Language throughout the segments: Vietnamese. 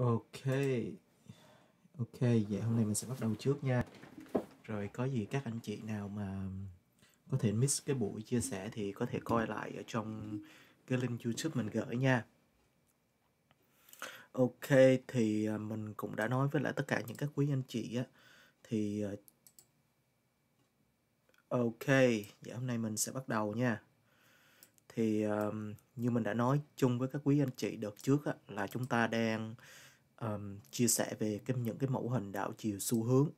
Ok, ok, vậy hôm nay mình sẽ bắt đầu trước nha. Rồi có gì các anh chị nào mà có thể miss cái buổi chia sẻ thì có thể coi lại ở trong cái link YouTube mình gửi nha. Ok, thì à, mình cũng đã nói với lại tất cả những các quý anh chị á thì à, ok, vậy hôm nay mình sẽ bắt đầu nha. Thì um, như mình đã nói chung với các quý anh chị đợt trước á, là chúng ta đang um, chia sẻ về cái những cái mẫu hình đảo chiều xu hướng.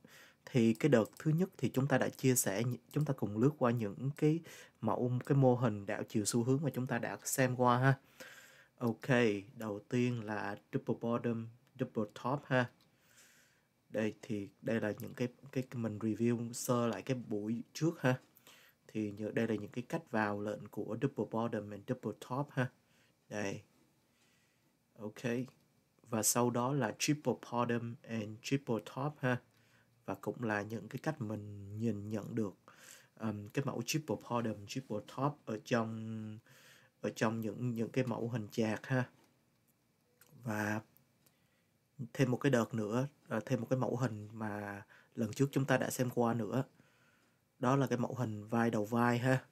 Thì cái đợt thứ nhất thì chúng ta đã chia sẻ chúng ta cùng lướt qua những cái mẫu cái mô hình đảo chiều xu hướng mà chúng ta đã xem qua ha. Ok đầu tiên là double bottom double top ha. Đây thì đây là những cái cái mình review sơ lại cái buổi trước ha. Thì như đây là những cái cách vào lệnh của double bottom and double top ha. Đây. Ok và sau đó là triple bottom and triple top ha. Và cũng là những cái cách mình nhìn nhận được um, cái mẫu triple bottom triple top ở trong ở trong những những cái mẫu hình chạc ha. Và thêm một cái đợt nữa à, thêm một cái mẫu hình mà lần trước chúng ta đã xem qua nữa. Đó là cái mẫu hình vai đầu vai ha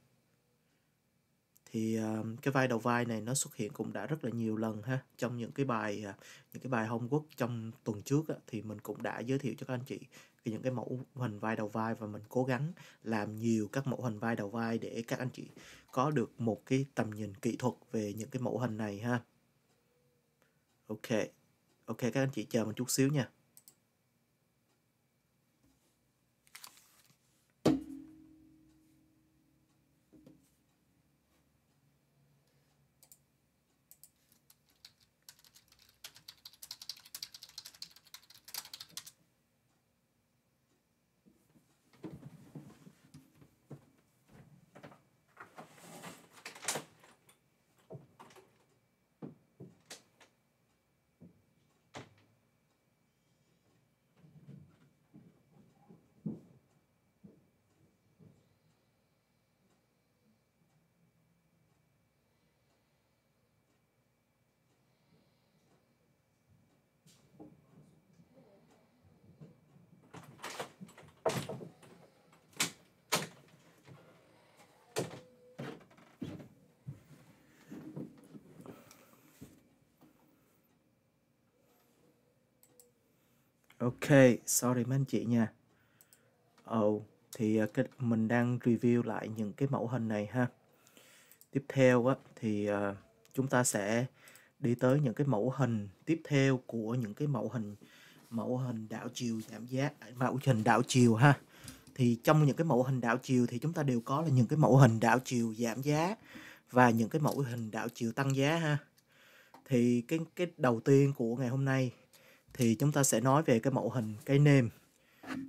thì uh, cái vai đầu vai này nó xuất hiện cũng đã rất là nhiều lần ha. Trong những cái bài uh, những cái bài homework trong tuần trước uh, thì mình cũng đã giới thiệu cho các anh chị cái những cái mẫu hình vai đầu vai và mình cố gắng làm nhiều các mẫu hình vai đầu vai để các anh chị có được một cái tầm nhìn kỹ thuật về những cái mẫu hình này ha. Ok. Ok các anh chị chờ một chút xíu nha. Ok, sorry mấy anh chị nha. Ồ, oh, thì à, cái mình đang review lại những cái mẫu hình này ha. Tiếp theo á thì uh, chúng ta sẽ đi tới những cái mẫu hình tiếp theo của những cái mẫu hình mẫu hình đảo chiều giảm giá à, mẫu hình đảo chiều ha. Thì trong những cái mẫu hình đảo chiều thì chúng ta đều có là những cái mẫu hình đảo chiều giảm giá và những cái mẫu hình đảo chiều tăng giá ha. Thì cái cái đầu tiên của ngày hôm nay thì chúng ta sẽ nói về cái mẫu hình, cái nêm,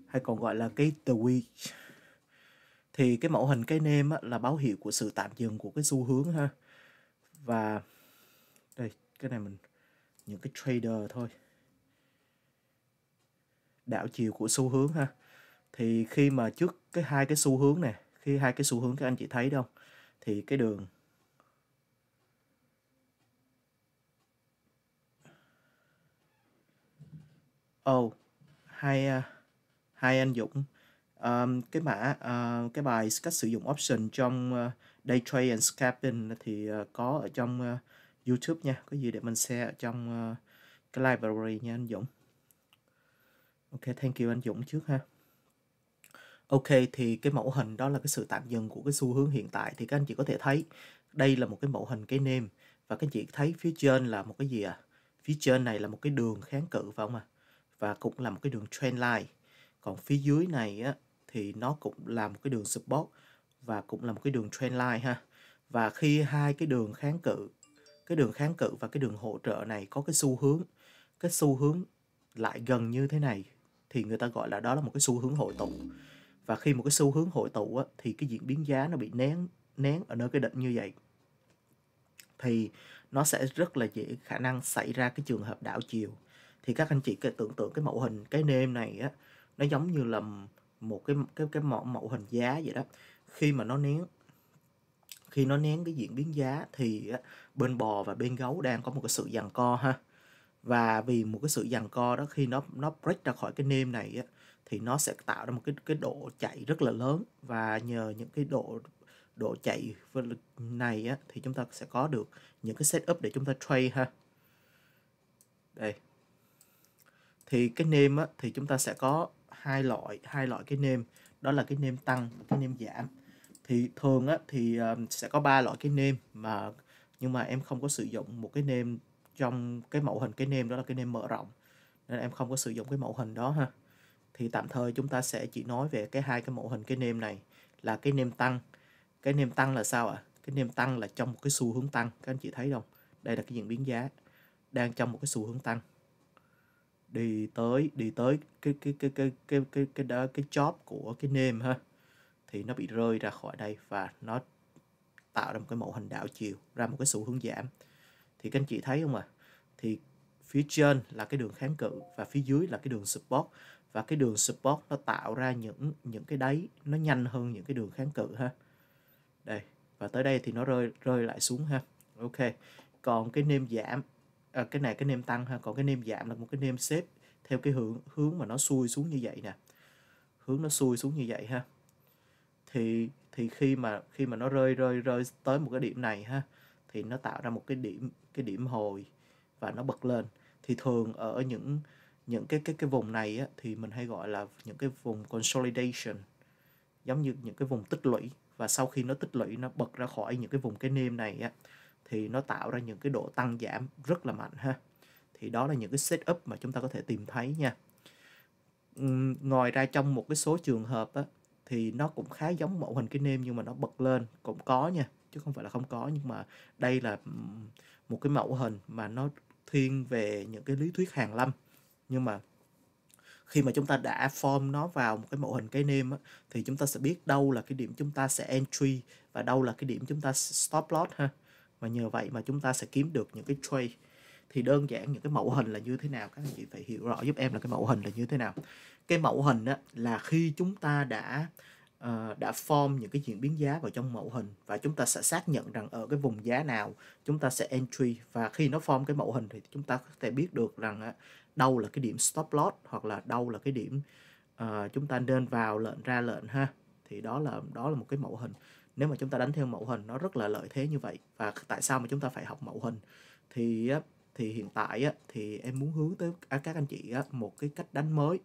hay còn gọi là cái twitch thì cái mẫu hình, cái nêm là báo hiệu của sự tạm dừng của cái xu hướng ha. Và đây, cái này mình, những cái trader thôi. Đảo chiều của xu hướng ha. Thì khi mà trước cái hai cái xu hướng này, khi hai cái xu hướng các anh chị thấy đâu, thì cái đường Ồ, oh, hai à, hai anh Dũng. Um, cái mã uh, cái bài cách sử dụng option trong uh, day trade and scalping thì uh, có ở trong uh, YouTube nha. Có gì để mình share ở trong uh, cái library nha anh Dũng. Ok, thank you anh Dũng trước ha. Ok, thì cái mẫu hình đó là cái sự tạm dừng của cái xu hướng hiện tại thì các anh chị có thể thấy đây là một cái mẫu hình cái nêm và các anh chị thấy phía trên là một cái gì à? Phía trên này là một cái đường kháng cự phải không ạ? Và cũng là một cái đường trend line. Còn phía dưới này á thì nó cũng là một cái đường support và cũng là một cái đường trend line ha. Và khi hai cái đường kháng cự cái đường kháng cự và cái đường hỗ trợ này có cái xu hướng cái xu hướng lại gần như thế này thì người ta gọi là đó là một cái xu hướng hội tụ. Và khi một cái xu hướng hội tụ á, thì cái diễn biến giá nó bị nén nén ở nơi cái đỉnh như vậy. Thì nó sẽ rất là dễ khả năng xảy ra cái trường hợp đảo chiều thì các anh chị cái tưởng tượng cái mẫu hình cái nêm này á nó giống như là một cái cái cái mẫu mẫu hình giá vậy đó. Khi mà nó nén khi nó nén cái diễn biến giá thì á, bên bò và bên gấu đang có một cái sự giằng co ha. Và vì một cái sự giằng co đó khi nó nó break ra khỏi cái nêm này á thì nó sẽ tạo ra một cái cái độ chạy rất là lớn. Và nhờ những cái độ độ chạy này á thì chúng ta sẽ có được những cái setup để chúng ta trade ha. Đây thì cái nêm á, thì chúng ta sẽ có hai loại hai loại cái nêm. Đó là cái nêm tăng và cái nêm giảm. Thì thường á, thì ờ, sẽ có ba loại cái nêm mà nhưng mà em không có sử dụng một cái nêm trong cái mẫu hình cái nêm đó là cái nêm mở rộng. Nên em không có sử dụng cái mẫu hình đó ha. Thì tạm thời chúng ta sẽ chỉ nói về cái hai cái mẫu hình cái nêm này là cái nêm tăng. Cái nêm tăng là sao ạ? À? cái nêm tăng là trong một cái xu hướng tăng. Các anh chị thấy không? Đây là cái diễn biến giá đang trong một cái xu hướng tăng đi tới đi tới cái cái cái cái cái cái cái đó, cái chóp của cái name ha, thì nó bị rơi ra khỏi đây và nó tạo ra một cái mẫu hình đảo chiều, ra một cái xu hướng giảm. Thì các anh chị thấy không ạ? À? thì phía trên là cái đường kháng cự và phía dưới là cái đường support. Và cái đường support nó tạo ra những những cái đáy nó nhanh hơn những cái đường kháng cự ha. Đây, và tới đây thì nó rơi rơi lại xuống ha. Ok, còn cái nêm giảm à, cái này cái nêm tăng ha còn cái nêm giảm là một cái nêm xếp theo cái hướng hướng mà nó xuôi xuống như vậy nè. Hướng nó xuôi xuống như vậy ha. Thì thì khi mà khi mà nó rơi rơi rơi tới một cái điểm này ha thì nó tạo ra một cái điểm cái điểm hồi và nó bật lên. Thì thường ở những những cái cái cái vùng này á, thì mình hay gọi là những cái vùng consolidation giống như những cái vùng tích lũy. Và sau khi nó tích lũy nó bật ra khỏi những cái vùng cái nêm này á thì nó tạo ra những cái độ tăng giảm rất là mạnh ha. Thì đó là những cái setup mà chúng ta có thể tìm thấy nha. Ngoài ra trong một cái số trường hợp á thì nó cũng khá giống mẫu hình cái nêm nhưng mà nó bật lên cũng có nha chứ không phải là không có. Nhưng mà đây là một cái mẫu hình mà nó thiên về những cái lý thuyết hàng lâm. Nhưng mà khi mà chúng ta đã form nó vào một cái mẫu hình cái nêm á, thì chúng ta sẽ biết đâu là cái điểm chúng ta sẽ entry và đâu là cái điểm chúng ta stop loss ha và nhờ vậy mà chúng ta sẽ kiếm được những cái trade thì đơn giản những cái mẫu hình là như thế nào? Các anh chị phải hiểu rõ giúp em là cái mẫu hình là như thế nào. Cái mẫu hình đó là khi chúng ta đã uh, đã form những cái diễn biến giá vào trong mẫu hình và chúng ta sẽ xác nhận rằng ở cái vùng giá nào chúng ta sẽ entry. Và khi nó form cái mẫu hình thì chúng ta có thể biết được rằng uh, đâu là cái điểm stop loss hoặc là đâu là cái điểm uh, chúng ta nên vào lệnh ra lệnh ha. Thì đó là đó là một cái mẫu hình nếu mà chúng ta đánh theo mẫu hình nó rất là lợi thế như vậy. Và tại sao mà chúng ta phải học mẫu hình? Thì thì hiện tại á, thì em muốn hướng tới các anh chị á, một cái cách đánh mới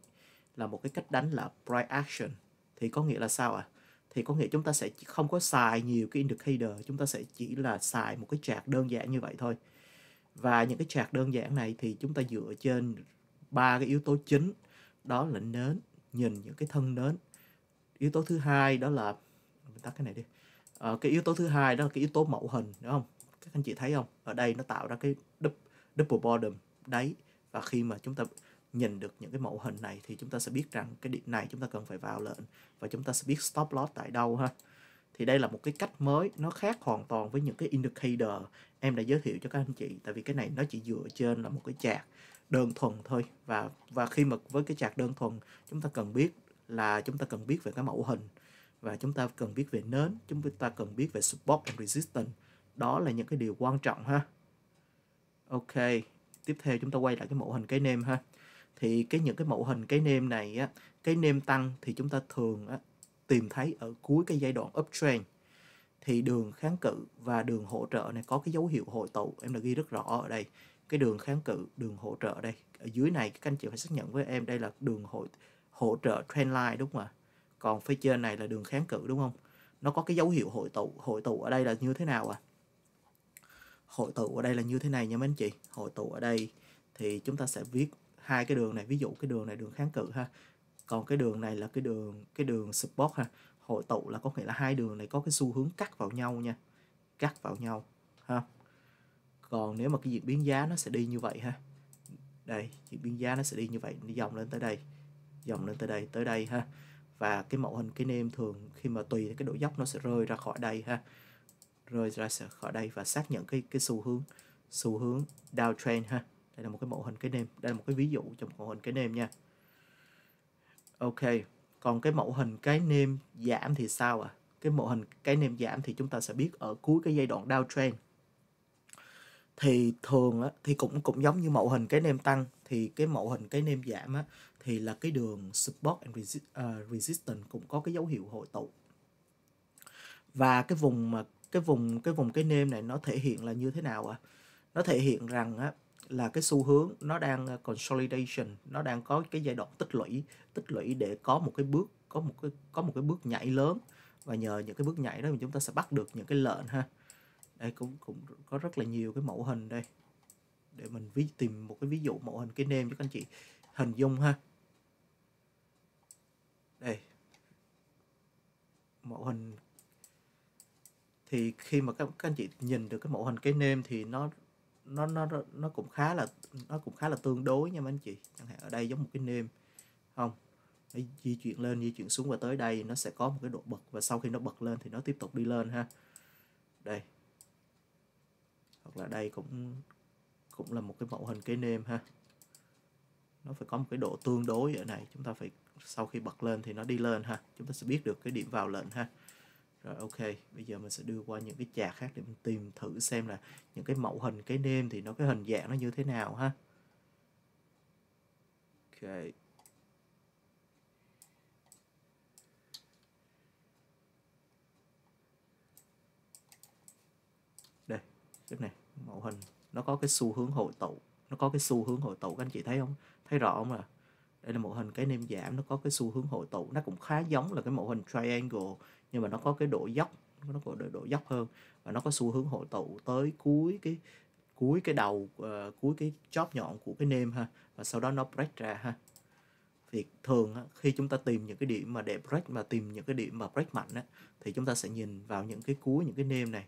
là một cái cách đánh là price action. Thì có nghĩa là sao ạ? À? thì có nghĩa chúng ta sẽ không có xài nhiều cái indicator chúng ta sẽ chỉ là xài một cái chart đơn giản như vậy thôi. Và những cái chart đơn giản này thì chúng ta dựa trên ba cái yếu tố chính. Đó là nến nhìn những cái thân nến. Yếu tố thứ hai đó là mình tắt cái này đi à, cái yếu tố thứ hai đó là cái yếu tố mẫu hình đúng không? Các anh chị thấy không? Ở đây nó tạo ra cái double bottom đáy. Và khi mà chúng ta nhìn được những cái mẫu hình này thì chúng ta sẽ biết rằng cái điểm này chúng ta cần phải vào lệnh và chúng ta sẽ biết stop loss tại đâu ha. Thì đây là một cái cách mới nó khác hoàn toàn với những cái indicator em đã giới thiệu cho các anh chị. Tại vì cái này nó chỉ dựa trên là một cái chart đơn thuần thôi. Và và khi mà với cái chart đơn thuần chúng ta cần biết là chúng ta cần biết về cái mẫu hình và chúng ta cần biết về nến chúng ta cần biết về support and resistance. Đó là những cái điều quan trọng ha. Ok tiếp theo chúng ta quay lại cái mẫu hình cái nêm ha. Thì cái những cái mẫu hình cái nêm này á cái nêm tăng thì chúng ta thường á, tìm thấy ở cuối cái giai đoạn uptrend. Thì đường kháng cự và đường hỗ trợ này có cái dấu hiệu hội tụ em đã ghi rất rõ ở đây. Cái đường kháng cự đường hỗ trợ đây. Ở dưới này các anh chị phải xác nhận với em đây là đường hội hỗ trợ trendline đúng không ạ? Còn phía trên này là đường kháng cự, đúng không? Nó có cái dấu hiệu hội tụ hội tụ ở đây là như thế nào à? Hội tụ ở đây là như thế này nha mấy anh chị. Hội tụ ở đây thì chúng ta sẽ viết hai cái đường này. Ví dụ cái đường này đường kháng cự ha. Còn cái đường này là cái đường cái đường support ha. Hội tụ là có nghĩa là hai đường này có cái xu hướng cắt vào nhau nha. Cắt vào nhau, ha. Còn nếu mà cái diễn biến giá nó sẽ đi như vậy ha. Đây, diễn biến giá nó sẽ đi như vậy. Đi dòng lên tới đây, dòng lên tới đây tới đây ha và cái mẫu hình cái nêm thường khi mà tùy cái độ dốc nó sẽ rơi ra khỏi đây ha. Rơi ra khỏi đây và xác nhận cái cái xu hướng xu hướng downtrend ha. Đây là một cái mẫu hình cái nêm. Đây là một cái ví dụ trong mẫu hình cái nêm nha. Ok còn cái mẫu hình cái nêm giảm thì sao ạ? À? cái mẫu hình cái nêm giảm thì chúng ta sẽ biết ở cuối cái giai đoạn downtrend. Thì thường á, thì cũng cũng giống như mẫu hình cái nêm tăng thì cái mẫu hình cái nêm giảm á, thì là cái đường support and resist, uh, ờ, resistance cũng có cái dấu hiệu hội tụ. Và cái vùng mà cái vùng cái vùng cái nêm này nó thể hiện là như thế nào ạ? À? nó thể hiện rằng á là cái xu hướng nó đang ờ, consolidation nó đang có cái giai đoạn tích lũy tích lũy để có một cái bước có một cái có một cái bước nhảy lớn. Và nhờ những cái bước nhảy đó thì chúng ta sẽ bắt được những cái lệnh ha. Đây cũng cũng có rất là nhiều cái mẫu hình đây. Để mình ví tìm một cái ví dụ mẫu hình cái nêm cho các anh chị hình dung ha đây. Mẫu hình. Thì khi mà các, các anh chị nhìn được cái mẫu hình cái nêm thì nó nó nó nó cũng khá là nó cũng khá là tương đối nha mấy anh chị. Chẳng hạn ở đây giống một cái nêm. Không nó di chuyển lên di chuyển xuống và tới đây nó sẽ có một cái độ bật và sau khi nó bật lên thì nó tiếp tục đi lên ha. Đây. Hoặc là đây cũng cũng là một cái mẫu hình cái nêm ha. Nó phải có một cái độ tương đối ở này chúng ta phải sau khi bật lên thì nó đi lên ha. Chúng ta sẽ biết được cái điểm vào lệnh ha. Rồi, ok. Bây giờ mình sẽ đưa qua những cái trà khác để mình tìm thử xem là những cái mẫu hình, cái nêm thì nó, cái hình dạng nó như thế nào ha. Ok. Đây, cái này, mẫu hình. Nó có cái xu hướng hội tụ. Nó có cái xu hướng hội tụ, các anh chị thấy không? Thấy rõ không ạ đây là một hình cái nêm giảm nó có cái xu hướng hội tụ. Nó cũng khá giống là cái mẫu hình triangle nhưng mà nó có cái độ dốc nó có độ, độ dốc hơn. Và nó có xu hướng hội tụ tới cuối cái cuối cái đầu uh, cuối cái chóp nhọn của cái nêm ha và sau đó nó break ra ha. Thì thường á, khi chúng ta tìm những cái điểm mà để break mà tìm những cái điểm mà break mạnh á, thì chúng ta sẽ nhìn vào những cái cuối những cái nêm này.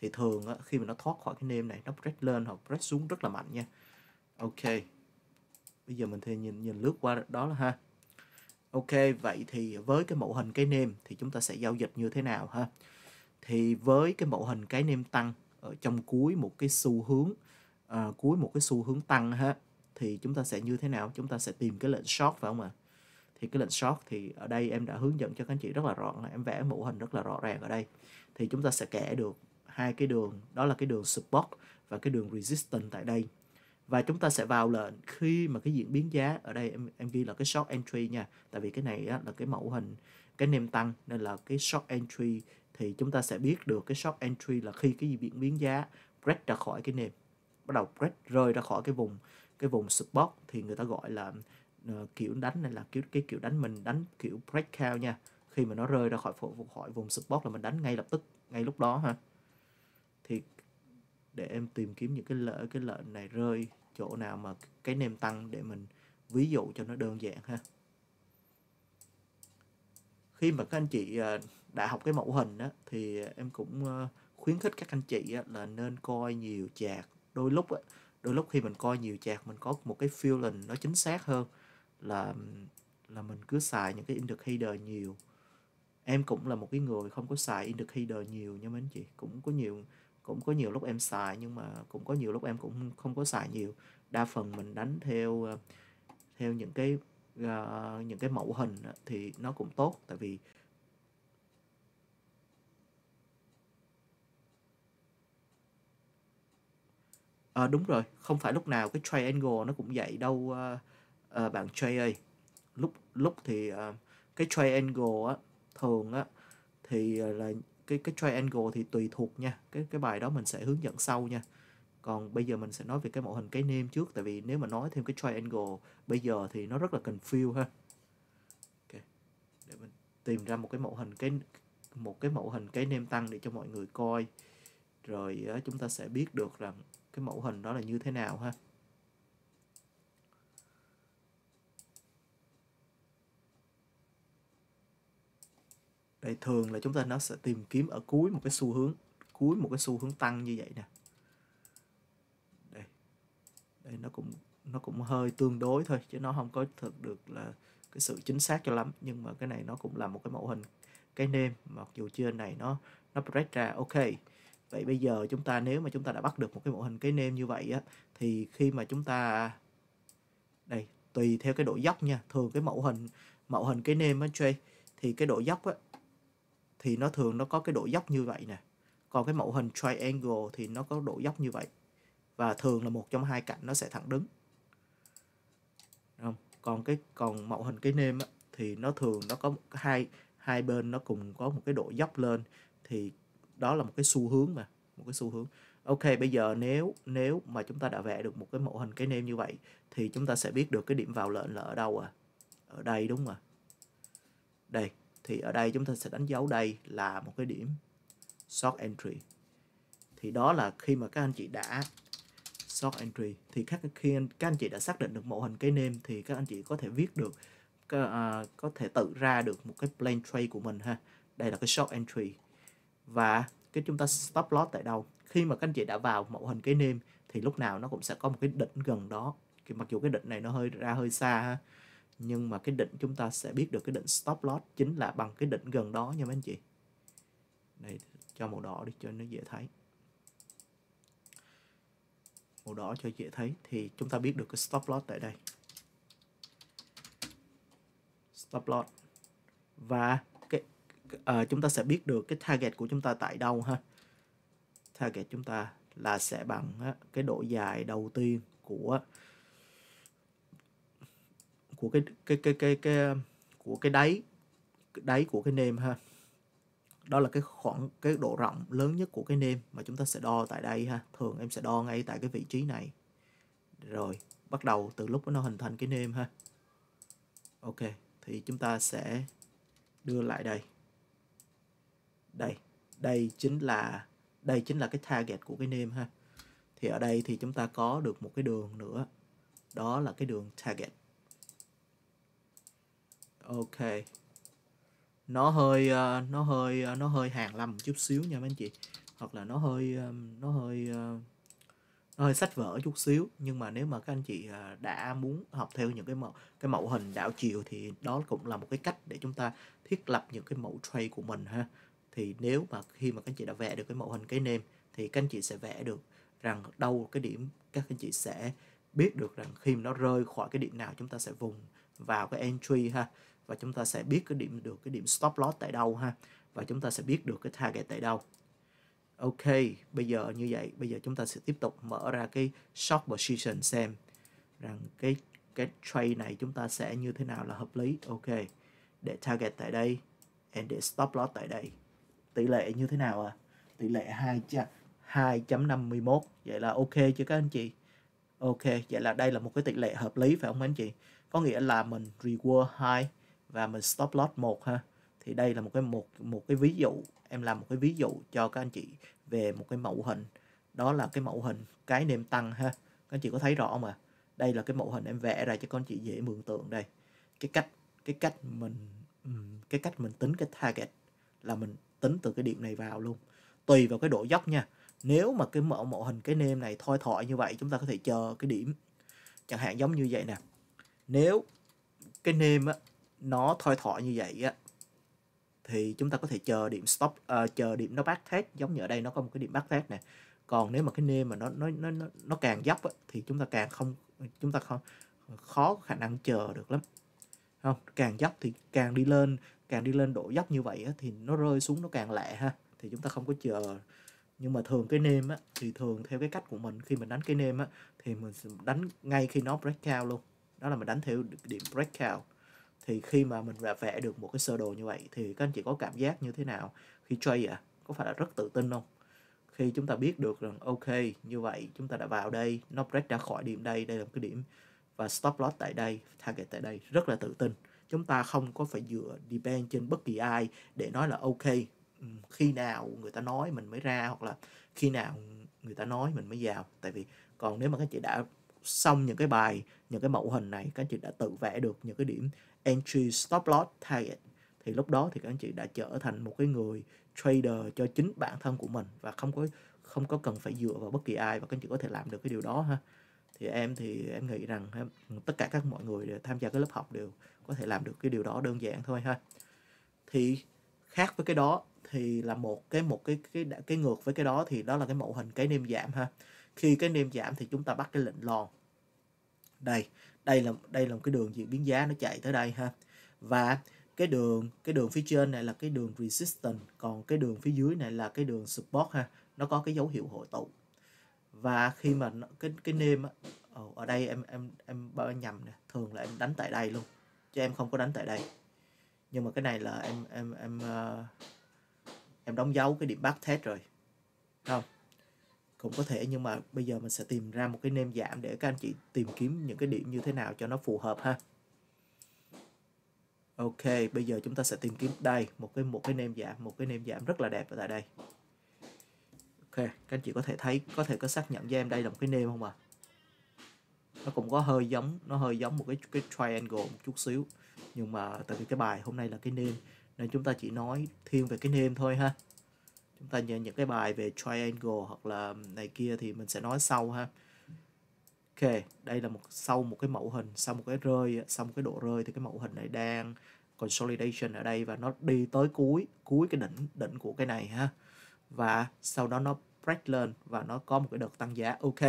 Thì thường á, khi mà nó thoát khỏi cái nêm này nó break lên hoặc break xuống rất là mạnh nha. Ok bây giờ mình thì nhìn nhìn lướt qua đó là ha. Ok vậy thì với cái mẫu hình cái nêm thì chúng ta sẽ giao dịch như thế nào ha? Thì với cái mẫu hình cái nêm tăng ở trong cuối một cái xu hướng à, cuối một cái xu hướng tăng ha thì chúng ta sẽ như thế nào? Chúng ta sẽ tìm cái lệnh short phải không ạ? Thì cái lệnh short thì ở đây em đã hướng dẫn cho các anh chị rất là rõ em vẽ mẫu hình rất là rõ ràng ở đây. Thì chúng ta sẽ kẻ được hai cái đường đó là cái đường support và cái đường resistance tại đây và chúng ta sẽ vào lệnh khi mà cái diễn biến giá ở đây em em ghi là cái short entry nha. Tại vì cái này á, là cái mẫu hình cái nêm tăng nên là cái short entry thì chúng ta sẽ biết được cái short entry là khi cái diễn biến giá break ra khỏi cái nêm bắt đầu break rơi ra khỏi cái vùng cái vùng support thì người ta gọi là uh, kiểu đánh này là kiểu cái kiểu đánh mình đánh kiểu breakout nha. Khi mà nó rơi ra khỏi khỏi vùng support là mình đánh ngay lập tức ngay lúc đó ha. Thì để em tìm kiếm những cái lợi cái lợi này rơi chỗ nào mà cái nêm tăng để mình ví dụ cho nó đơn giản ha. Khi mà các anh chị à, đã học cái mẫu hình đó thì em cũng à, khuyến khích các anh chị là nên coi nhiều chạc. Đôi lúc á, đôi lúc khi mình coi nhiều chạc mình có một cái feeling nó chính xác hơn là là mình cứ xài những cái indicator nhiều. Em cũng là một cái người không có xài indicator nhiều nha mấy anh chị. Cũng có nhiều cũng có nhiều lúc em xài nhưng mà cũng có nhiều lúc em cũng không có xài nhiều đa phần mình đánh theo ờ, theo những cái uh, những cái mẫu hình thì nó cũng tốt tại vì À, đúng rồi, không phải lúc nào cái triangle nó cũng vậy đâu uh, uh, bạn Trey ơi. Lúc lúc thì uh, cái triangle á thường á thì uh, là cái cái triangle thì tùy thuộc nha. Cái cái bài đó mình sẽ hướng dẫn sau nha. Còn bây giờ mình sẽ nói về cái mẫu hình cái nêm trước, tại vì nếu mà nói thêm cái triangle bây giờ thì nó rất là confuse ha. Okay. để mình tìm ra một cái mẫu hình cái, một cái mẫu hình cái nêm tăng để cho mọi người coi. Rồi chúng ta sẽ biết được rằng cái mẫu hình đó là như thế nào ha. Đây, thường là chúng ta nó sẽ tìm kiếm ở cuối một cái xu hướng, cuối một cái xu hướng tăng như vậy nè. Đây. Đây, nó cũng nó cũng hơi tương đối thôi, chứ nó không có thực được là cái sự chính xác cho lắm. Nhưng mà cái này nó cũng là một cái mẫu hình, cái nêm, mặc dù trên này nó nó break ra, ok. Vậy bây giờ chúng ta, nếu mà chúng ta đã bắt được một cái mẫu hình cái nêm như vậy á, thì khi mà chúng ta, đây, tùy theo cái độ dốc nha, thường cái mẫu hình mẫu hình cái nêm á chơi thì cái độ dốc á thì nó thường nó có cái độ dốc như vậy nè. Còn cái mẫu hình triangle thì nó có độ dốc như vậy. Và thường là một trong hai cạnh nó sẽ thẳng đứng. Không? Còn cái còn mẫu hình cái nêm á, thì nó thường nó có hai hai bên nó cùng có một cái độ dốc lên. Thì đó là một cái xu hướng mà một cái xu hướng. Ok bây giờ nếu nếu mà chúng ta đã vẽ được một cái mẫu hình cái nêm như vậy thì chúng ta sẽ biết được cái điểm vào lệnh là ở đâu à? Ở đây đúng không à đây thì ở đây chúng ta sẽ đánh dấu đây là một cái điểm short entry. Thì đó là khi mà các anh chị đã short entry thì các khi các anh chị đã xác định được mẫu hình cái name thì các anh chị có thể viết được uh, có thể tự ra được một cái plain trade của mình ha. Đây là cái short entry. Và cái chúng ta stop loss tại đâu? Khi mà các anh chị đã vào mẫu hình cái name thì lúc nào nó cũng sẽ có một cái đỉnh gần đó. Mặc dù cái đỉnh này nó hơi ra hơi xa ha nhưng mà cái đỉnh chúng ta sẽ biết được cái đỉnh stop loss chính là bằng cái đỉnh gần đó nha mấy anh chị. Đây cho màu đỏ đi cho nó dễ thấy. Màu đỏ cho dễ thấy thì chúng ta biết được cái stop loss tại đây. Stop loss. Và cái uh, chúng ta sẽ biết được cái target của chúng ta tại đâu ha. Target chúng ta là sẽ bằng uh, cái độ dài đầu tiên của của cái cái cái cái cái, của cái đáy cái đáy của cái nêm ha. Đó là cái khoảng, cái độ rộng lớn nhất của cái nêm mà chúng ta sẽ đo tại đây ha. Thường em sẽ đo ngay tại cái vị trí này. Rồi, bắt đầu từ lúc nó hình thành cái nêm ha. Ok, thì chúng ta sẽ đưa lại đây. Đây đây chính là, đây chính là cái target của cái nêm ha. Thì ở đây thì chúng ta có được một cái đường nữa. Đó là cái đường target ok. Nó hơi uh, nó hơi uh, nó hơi hàng lâm một chút xíu nha mấy anh chị. Hoặc là nó hơi um, nó hơi uh, nó hơi sách vở chút xíu. Nhưng mà nếu mà các anh chị đã muốn học theo những cái mẫu cái mẫu hình đảo chiều thì đó cũng là một cái cách để chúng ta thiết lập những cái mẫu trade của mình ha. Thì nếu mà khi mà các anh chị đã vẽ được cái mẫu hình cái nêm thì các anh chị sẽ vẽ được rằng đâu cái điểm các anh chị sẽ biết được rằng khi mà nó rơi khỏi cái điểm nào chúng ta sẽ vùng vào cái entry ha và chúng ta sẽ biết cái điểm được, cái điểm stop loss tại đâu ha. Và chúng ta sẽ biết được cái target tại đâu. Ok, bây giờ như vậy, bây giờ chúng ta sẽ tiếp tục mở ra cái short position xem rằng cái cái trade này chúng ta sẽ như thế nào là hợp lý. Ok, để target tại đây and để stop loss tại đây. Tỷ lệ như thế nào à? Tỷ lệ 2 2.51 vậy là ok chưa các anh chị? Ok, vậy là đây là một cái tỷ lệ hợp lý phải không anh chị? Có nghĩa là mình reward high và mình stop loss một ha. Thì đây là một cái một một cái ví dụ, em làm một cái ví dụ cho các anh chị về một cái mẫu hình. Đó là cái mẫu hình cái nêm tăng ha. Các anh chị có thấy rõ mà đây là cái mẫu hình em vẽ ra cho con chị dễ mường tượng đây. Cái cách cái cách mình cái cách mình tính cái target là mình tính từ cái điểm này vào luôn. Tùy vào cái độ dốc nha. Nếu mà cái mẫu mẫu hình cái nêm này thoi thỏi như vậy, chúng ta có thể chờ cái điểm. Chẳng hạn giống như vậy nè. Nếu cái nêm á nó thoi thọ như vậy á thì chúng ta có thể chờ điểm stop uh, chờ điểm nó back test giống như ở đây nó có một cái điểm back test này còn nếu mà cái nêm mà nó nó nó nó, nó càng dốc á, thì chúng ta càng không chúng ta không khó khả năng chờ được lắm. Không càng dốc thì càng đi lên càng đi lên độ dốc như vậy á, thì nó rơi xuống nó càng lẹ ha. Thì chúng ta không có chờ. Nhưng mà thường cái nêm á thì thường theo cái cách của mình khi mình đánh cái nêm á thì mình đánh ngay khi nó breakout luôn. Đó là mình đánh theo điểm breakout thì khi mà mình đã vẽ được một cái sơ đồ như vậy thì các anh chị có cảm giác như thế nào khi trade à có phải là rất tự tin không? Khi chúng ta biết được rằng, ok, như vậy chúng ta đã vào đây, nó break ra khỏi điểm đây đây là một cái điểm và stop loss tại đây, target tại đây, rất là tự tin. Chúng ta không có phải dựa depend trên bất kỳ ai để nói là, ok khi nào người ta nói mình mới ra hoặc là khi nào người ta nói mình mới vào. Tại vì còn nếu mà các chị đã xong những cái bài, những cái mẫu hình này, các chị đã tự vẽ được những cái điểm entry stop loss target. Thì lúc đó thì các anh chị đã trở thành một cái người trader cho chính bản thân của mình và không có không có cần phải dựa vào bất kỳ ai và các anh chị có thể làm được cái điều đó ha. Thì em thì em nghĩ rằng tất cả các mọi người đều tham gia cái lớp học đều có thể làm được cái điều đó đơn giản thôi ha. Thì khác với cái đó thì là một cái một cái cái cái, cái ngược với cái đó thì đó là cái mẫu hình cái niêm giảm ha. Khi cái niêm giảm thì chúng ta bắt cái lệnh lòn đây đây là đây là một cái đường diễn biến giá nó chạy tới đây ha. Và cái đường cái đường phía trên này là cái đường resistance còn cái đường phía dưới này là cái đường support ha nó có cái dấu hiệu hội tụ. Và khi mà nó, cái cái nêm ở đây em em em bao nhầm nè thường là em đánh tại đây luôn chứ em không có đánh tại đây. Nhưng mà cái này là em em em uh, em đóng dấu cái điểm bắt test rồi không? Cũng có thể nhưng mà bây giờ mình sẽ tìm ra một cái nêm giảm để các anh chị tìm kiếm những cái điểm như thế nào cho nó phù hợp ha Ok, bây giờ chúng ta sẽ tìm kiếm đây một cái một cái nêm giảm, một cái nêm giảm rất là đẹp ở tại đây. Ok, các anh chị có thể thấy có thể có xác nhận cho em đây là một cái nêm không ạ? À? Nó cũng có hơi giống, nó hơi giống một cái cái triangle một chút xíu. Nhưng mà tại vì cái bài hôm nay là cái nêm nên chúng ta chỉ nói thiên về cái nêm thôi ha. Chúng ta nhận những cái bài về triangle hoặc là này kia thì mình sẽ nói sau ha. Ok, đây là một sau một cái mẫu hình, sau một cái rơi, sau một cái độ rơi thì cái mẫu hình này đang consolidation ở đây và nó đi tới cuối, cuối cái đỉnh đỉnh của cái này ha. Và sau đó nó break lên và nó có một cái đợt tăng giá. Ok,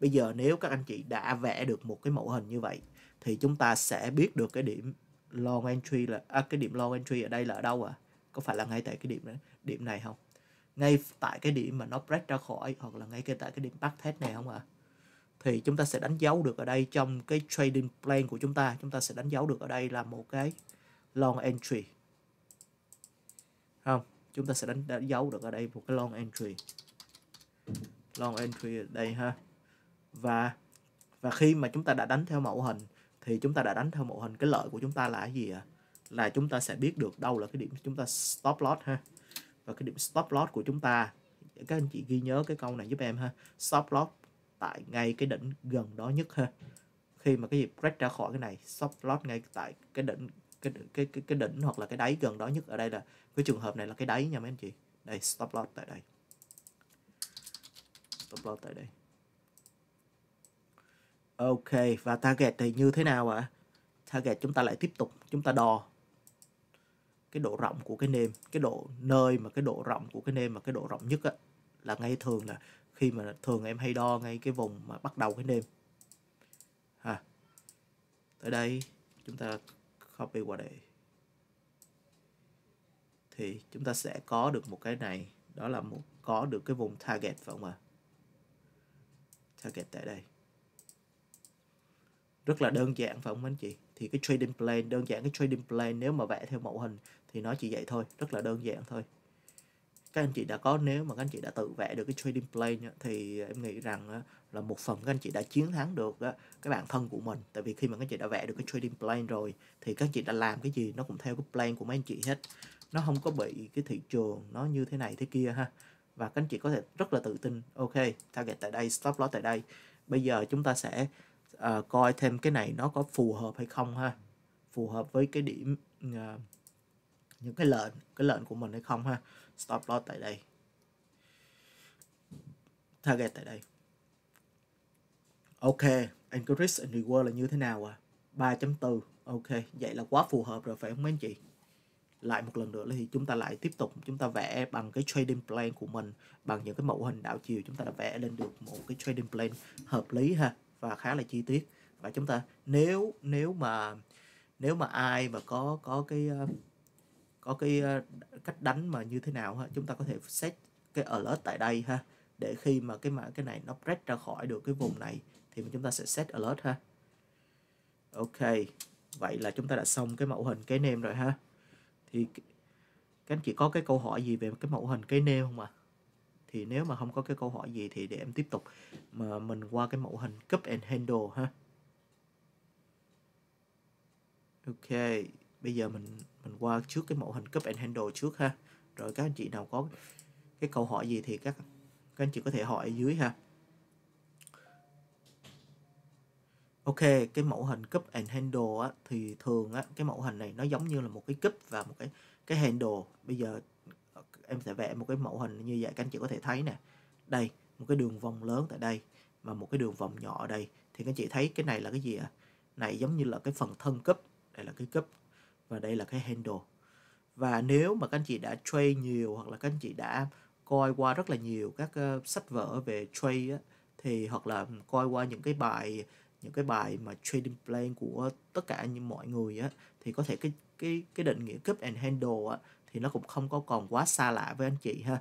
bây giờ nếu các anh chị đã vẽ được một cái mẫu hình như vậy thì chúng ta sẽ biết được cái điểm long entry là à, cái điểm long entry ở đây là ở đâu à? Có phải là ngay tại cái điểm này, điểm này không? Ngay tại cái điểm mà nó break ra khỏi hoặc là ngay cái tại cái điểm backtest này không ạ? À? thì chúng ta sẽ đánh dấu được ở đây trong cái trading plan của chúng ta chúng ta sẽ đánh dấu được ở đây là một cái long entry không chúng ta sẽ đánh, đánh dấu được ở đây một cái long entry long entry ở đây ha và và khi mà chúng ta đã đánh theo mẫu hình thì chúng ta đã đánh theo mẫu hình cái lợi của chúng ta là cái gì ạ à? là chúng ta sẽ biết được đâu là cái điểm chúng ta stop loss ha và cái điểm stop loss của chúng ta. Các anh chị ghi nhớ cái câu này giúp em ha. Stop loss tại ngay cái đỉnh gần đó nhất ha. Khi mà cái gì break ra khỏi cái này, stop loss ngay tại cái đỉnh, cái cái cái cái đỉnh hoặc là cái đáy gần đó nhất. Ở đây là cái trường hợp này là cái đáy nha mấy anh chị. Đây, stop loss tại đây. Stop loss tại đây. Ok, và target thì như thế nào ạ? À? target chúng ta lại tiếp tục, chúng ta đo cái độ rộng của cái nêm cái độ nơi mà cái độ rộng của cái nêm mà cái độ rộng nhất á, là ngay thường là khi mà thường em hay đo ngay cái vùng mà bắt đầu cái nêm. Ha. Tới đây chúng ta copy qua đây. Thì chúng ta sẽ có được một cái này đó là một có được cái vùng target phải không ạ? Target tại đây. Rất là đơn giản phải không anh chị? Thì cái trading plan, đơn giản cái trading plan nếu mà vẽ theo mẫu hình thì nó chỉ vậy thôi, rất là đơn giản thôi. Các anh chị đã có, nếu mà các anh chị đã tự vẽ được cái trading plan thì em nghĩ rằng là một phần các anh chị đã chiến thắng được cái bản thân của mình. Tại vì khi mà các anh chị đã vẽ được cái trading plan rồi, thì các anh chị đã làm cái gì nó cũng theo cái plan của mấy anh chị hết. Nó không có bị cái thị trường nó như thế này thế kia ha. Và các anh chị có thể rất là tự tin, ok, target tại đây, stop loss tại đây. Bây giờ chúng ta sẽ uh, coi thêm cái này nó có phù hợp hay không ha. Phù hợp với cái điểm uh, những cái lệnh cái lệnh của mình hay không ha. Stop loss tại đây. Target tại đây. Ok encourage and reward là như thế nào à? 3.4 ok vậy là quá phù hợp rồi phải không mấy anh chị? Lại một lần nữa thì chúng ta lại tiếp tục chúng ta vẽ bằng cái trading plan của mình bằng những cái mẫu hình đảo chiều chúng ta đã vẽ lên được một cái trading plan hợp lý ha và khá là chi tiết. Và chúng ta, nếu nếu mà nếu mà ai mà có có cái ờ, có cái ờ, cách đánh mà như thế nào ha, chúng ta có thể set cái alert tại đây ha, để khi mà cái mà cái này nó break ra khỏi được cái vùng này thì chúng ta sẽ set alert ha. Ok, vậy là chúng ta đã xong cái mẫu hình cái nem rồi ha. Thì, các anh chị có cái câu hỏi gì về cái mẫu hình cái nem không ạ? à? Thì nếu mà không có cái câu hỏi gì thì để em tiếp tục. Mà mình qua cái mẫu hình cup and handle ha. Ok bây giờ mình mình qua trước cái mẫu hình cup and handle trước ha. Rồi các anh chị nào có cái câu hỏi gì thì các các anh chị có thể hỏi ở dưới ha. Ok, cái mẫu hình cup and handle á, thì thường á, cái mẫu hình này nó giống như là một cái cup và một cái cái handle. Bây giờ em sẽ vẽ một cái mẫu hình như vậy các anh chị có thể thấy nè. Đây, một cái đường vòng lớn tại đây và một cái đường vòng nhỏ ở đây. Thì các anh chị thấy cái này là cái gì ạ? À? Này giống như là cái phần thân cấp đây là cái cấp và đây là cái handle. Và nếu mà các anh chị đã trade nhiều hoặc là các anh chị đã coi qua rất là nhiều các uh, sách vở về trade á, thì hoặc là coi qua những cái bài những cái bài mà trading plan của tất cả những mọi người á thì có thể cái cái cái định nghĩa cup and handle á thì nó cũng không có còn quá xa lạ với anh chị ha.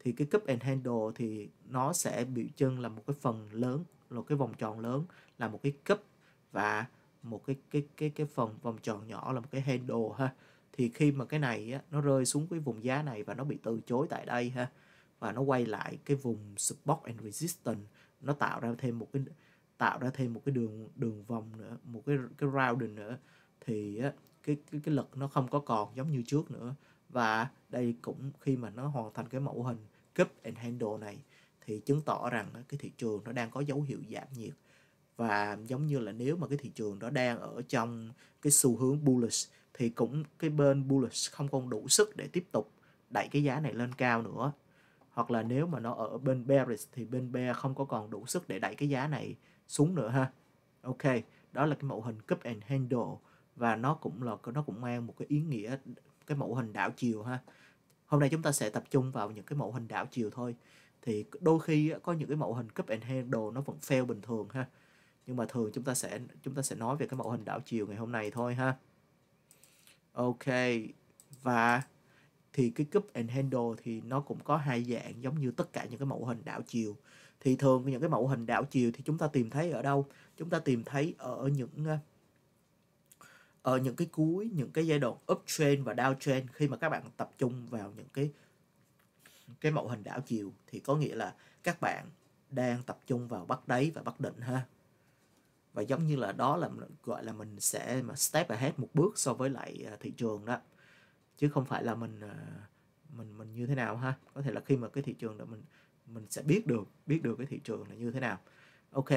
Thì cái cup and handle thì nó sẽ biểu trưng là một cái phần lớn là cái vòng tròn lớn là một cái cup và một cái cái cái cái phần vòng tròn nhỏ là một cái handle ha. Thì khi mà cái này á, nó rơi xuống cái vùng giá này và nó bị từ chối tại đây ha và nó quay lại cái vùng support and resistance nó tạo ra thêm một cái tạo ra thêm một cái đường đường vòng nữa một cái cái rounding nữa thì á, cái cái cái lực nó không có còn giống như trước nữa và đây cũng khi mà nó hoàn thành cái mẫu hình cup and handle này, thì chứng tỏ rằng cái thị trường nó đang có dấu hiệu giảm nhiệt. Và giống như là nếu mà cái thị trường đó đang ở trong cái xu hướng bullish, thì cũng cái bên bullish không còn đủ sức để tiếp tục đẩy cái giá này lên cao nữa. Hoặc là nếu mà nó ở bên bearish, thì bên bear không có còn đủ sức để đẩy cái giá này xuống nữa ha. Ok, đó là cái mẫu hình cup and handle. Và nó cũng là, nó cũng mang một cái ý nghĩa cái mẫu hình đảo chiều ha. Hôm nay chúng ta sẽ tập trung vào những cái mẫu hình đảo chiều thôi. Thì đôi khi có những cái mẫu hình cup and handle nó vẫn fail bình thường ha. Nhưng mà thường chúng ta sẽ, chúng ta sẽ nói về cái mẫu hình đảo chiều ngày hôm nay thôi ha. Ok, và thì cái cup and handle thì nó cũng có hai dạng giống như tất cả những cái mẫu hình đảo chiều. Thì thường những cái mẫu hình đảo chiều thì chúng ta tìm thấy ở đâu? Chúng ta tìm thấy ở những ở những cái cuối, những cái giai đoạn uptrend và downtrend khi mà các bạn tập trung vào những cái cái mẫu hình đảo chiều thì có nghĩa là các bạn đang tập trung vào bắt đáy và bắt định ha. Và giống như là đó là gọi là mình sẽ mà step ahead một bước so với lại ờ, thị trường đó. Chứ không phải là mình ờ, mình mình như thế nào ha. Có thể là khi mà cái thị trường đó mình mình sẽ biết được biết được cái thị trường là như thế nào. Ok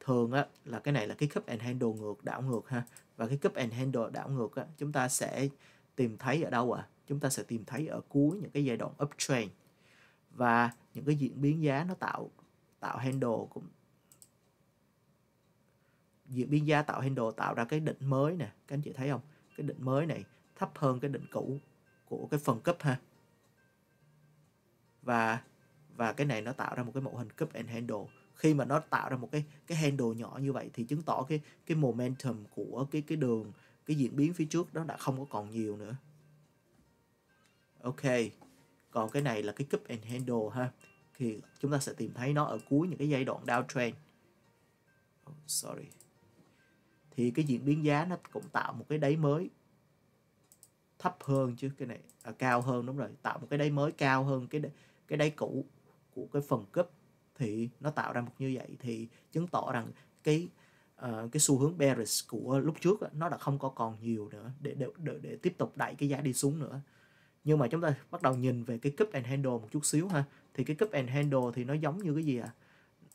thường á, là cái này là cái cup and handle ngược, đảo ngược ha. Và cái cup and handle, đảo ngược á, chúng ta sẽ tìm thấy ở đâu ạ? À? chúng ta sẽ tìm thấy ở cuối những cái giai đoạn uptrend. Và những cái diễn biến giá nó tạo tạo handle cũng, diễn biến giá tạo handle tạo ra cái đỉnh mới nè. Các anh chị thấy không? Cái đỉnh mới này thấp hơn cái đỉnh cũ của cái phần cấp ha. Và và cái này nó tạo ra một cái mẫu hình cup and handle khi mà nó tạo ra một cái cái handle nhỏ như vậy thì chứng tỏ cái cái momentum của cái cái đường cái diễn biến phía trước đó đã không có còn nhiều nữa. Ok còn cái này là cái cup and handle ha. Thì chúng ta sẽ tìm thấy nó ở cuối những cái giai đoạn downtrend oh, sorry. Thì cái diễn biến giá nó cũng tạo một cái đáy mới. Thấp hơn chứ cái này à, cao hơn đúng rồi. Tạo một cái đáy mới cao hơn cái cái đáy cũ của cái phần cấp thì nó tạo ra một như vậy thì chứng tỏ rằng cái uh, cái xu hướng bearish của lúc trước đó, nó đã không có còn nhiều nữa để, để để để tiếp tục đẩy cái giá đi xuống nữa. Nhưng mà chúng ta bắt đầu nhìn về cái cup and handle một chút xíu ha. Thì cái cup and handle thì nó giống như cái gì à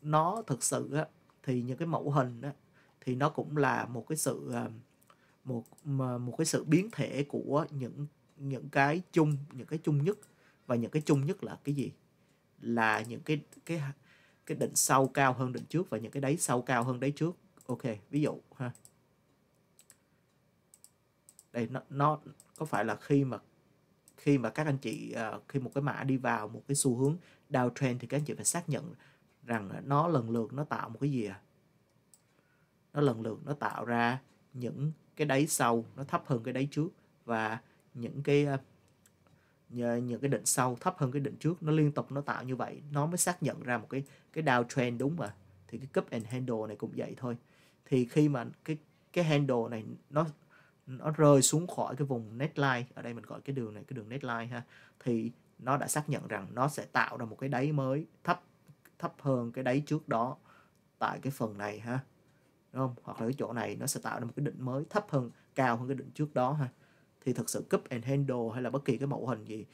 nó thực sự á, thì những cái mẫu hình á, thì nó cũng là một cái sự ờ, một một cái sự biến thể của những những cái chung những cái chung nhất. Và những cái chung nhất là cái gì? Là những cái cái cái đỉnh sau cao hơn đỉnh trước và những cái đáy sau cao hơn đáy trước. Ok ví dụ ha. Đây nó nó có phải là khi mà khi mà các anh chị uh, khi một cái mã đi vào một cái xu hướng downtrend thì các anh chị phải xác nhận rằng nó lần lượt nó tạo một cái gì à? Nó lần lượt nó tạo ra những cái đáy sau nó thấp hơn cái đáy trước và những cái uh, những cái đỉnh sau thấp hơn cái đỉnh trước, nó liên tục nó tạo như vậy, nó mới xác nhận ra một cái cái downtrend đúng mà. Thì cái cup and handle này cũng vậy thôi. Thì khi mà cái cái handle này nó nó rơi xuống khỏi cái vùng neckline ở đây mình gọi cái đường này, cái đường neckline ha, thì nó đã xác nhận rằng nó sẽ tạo ra một cái đáy mới thấp thấp hơn cái đáy trước đó tại cái phần này ha. Đúng không? Hoặc là cái chỗ này nó sẽ tạo ra một cái đỉnh mới thấp hơn, cao hơn cái đỉnh trước đó ha thì thực sự cup and handle hay là bất kỳ cái mẫu hình gì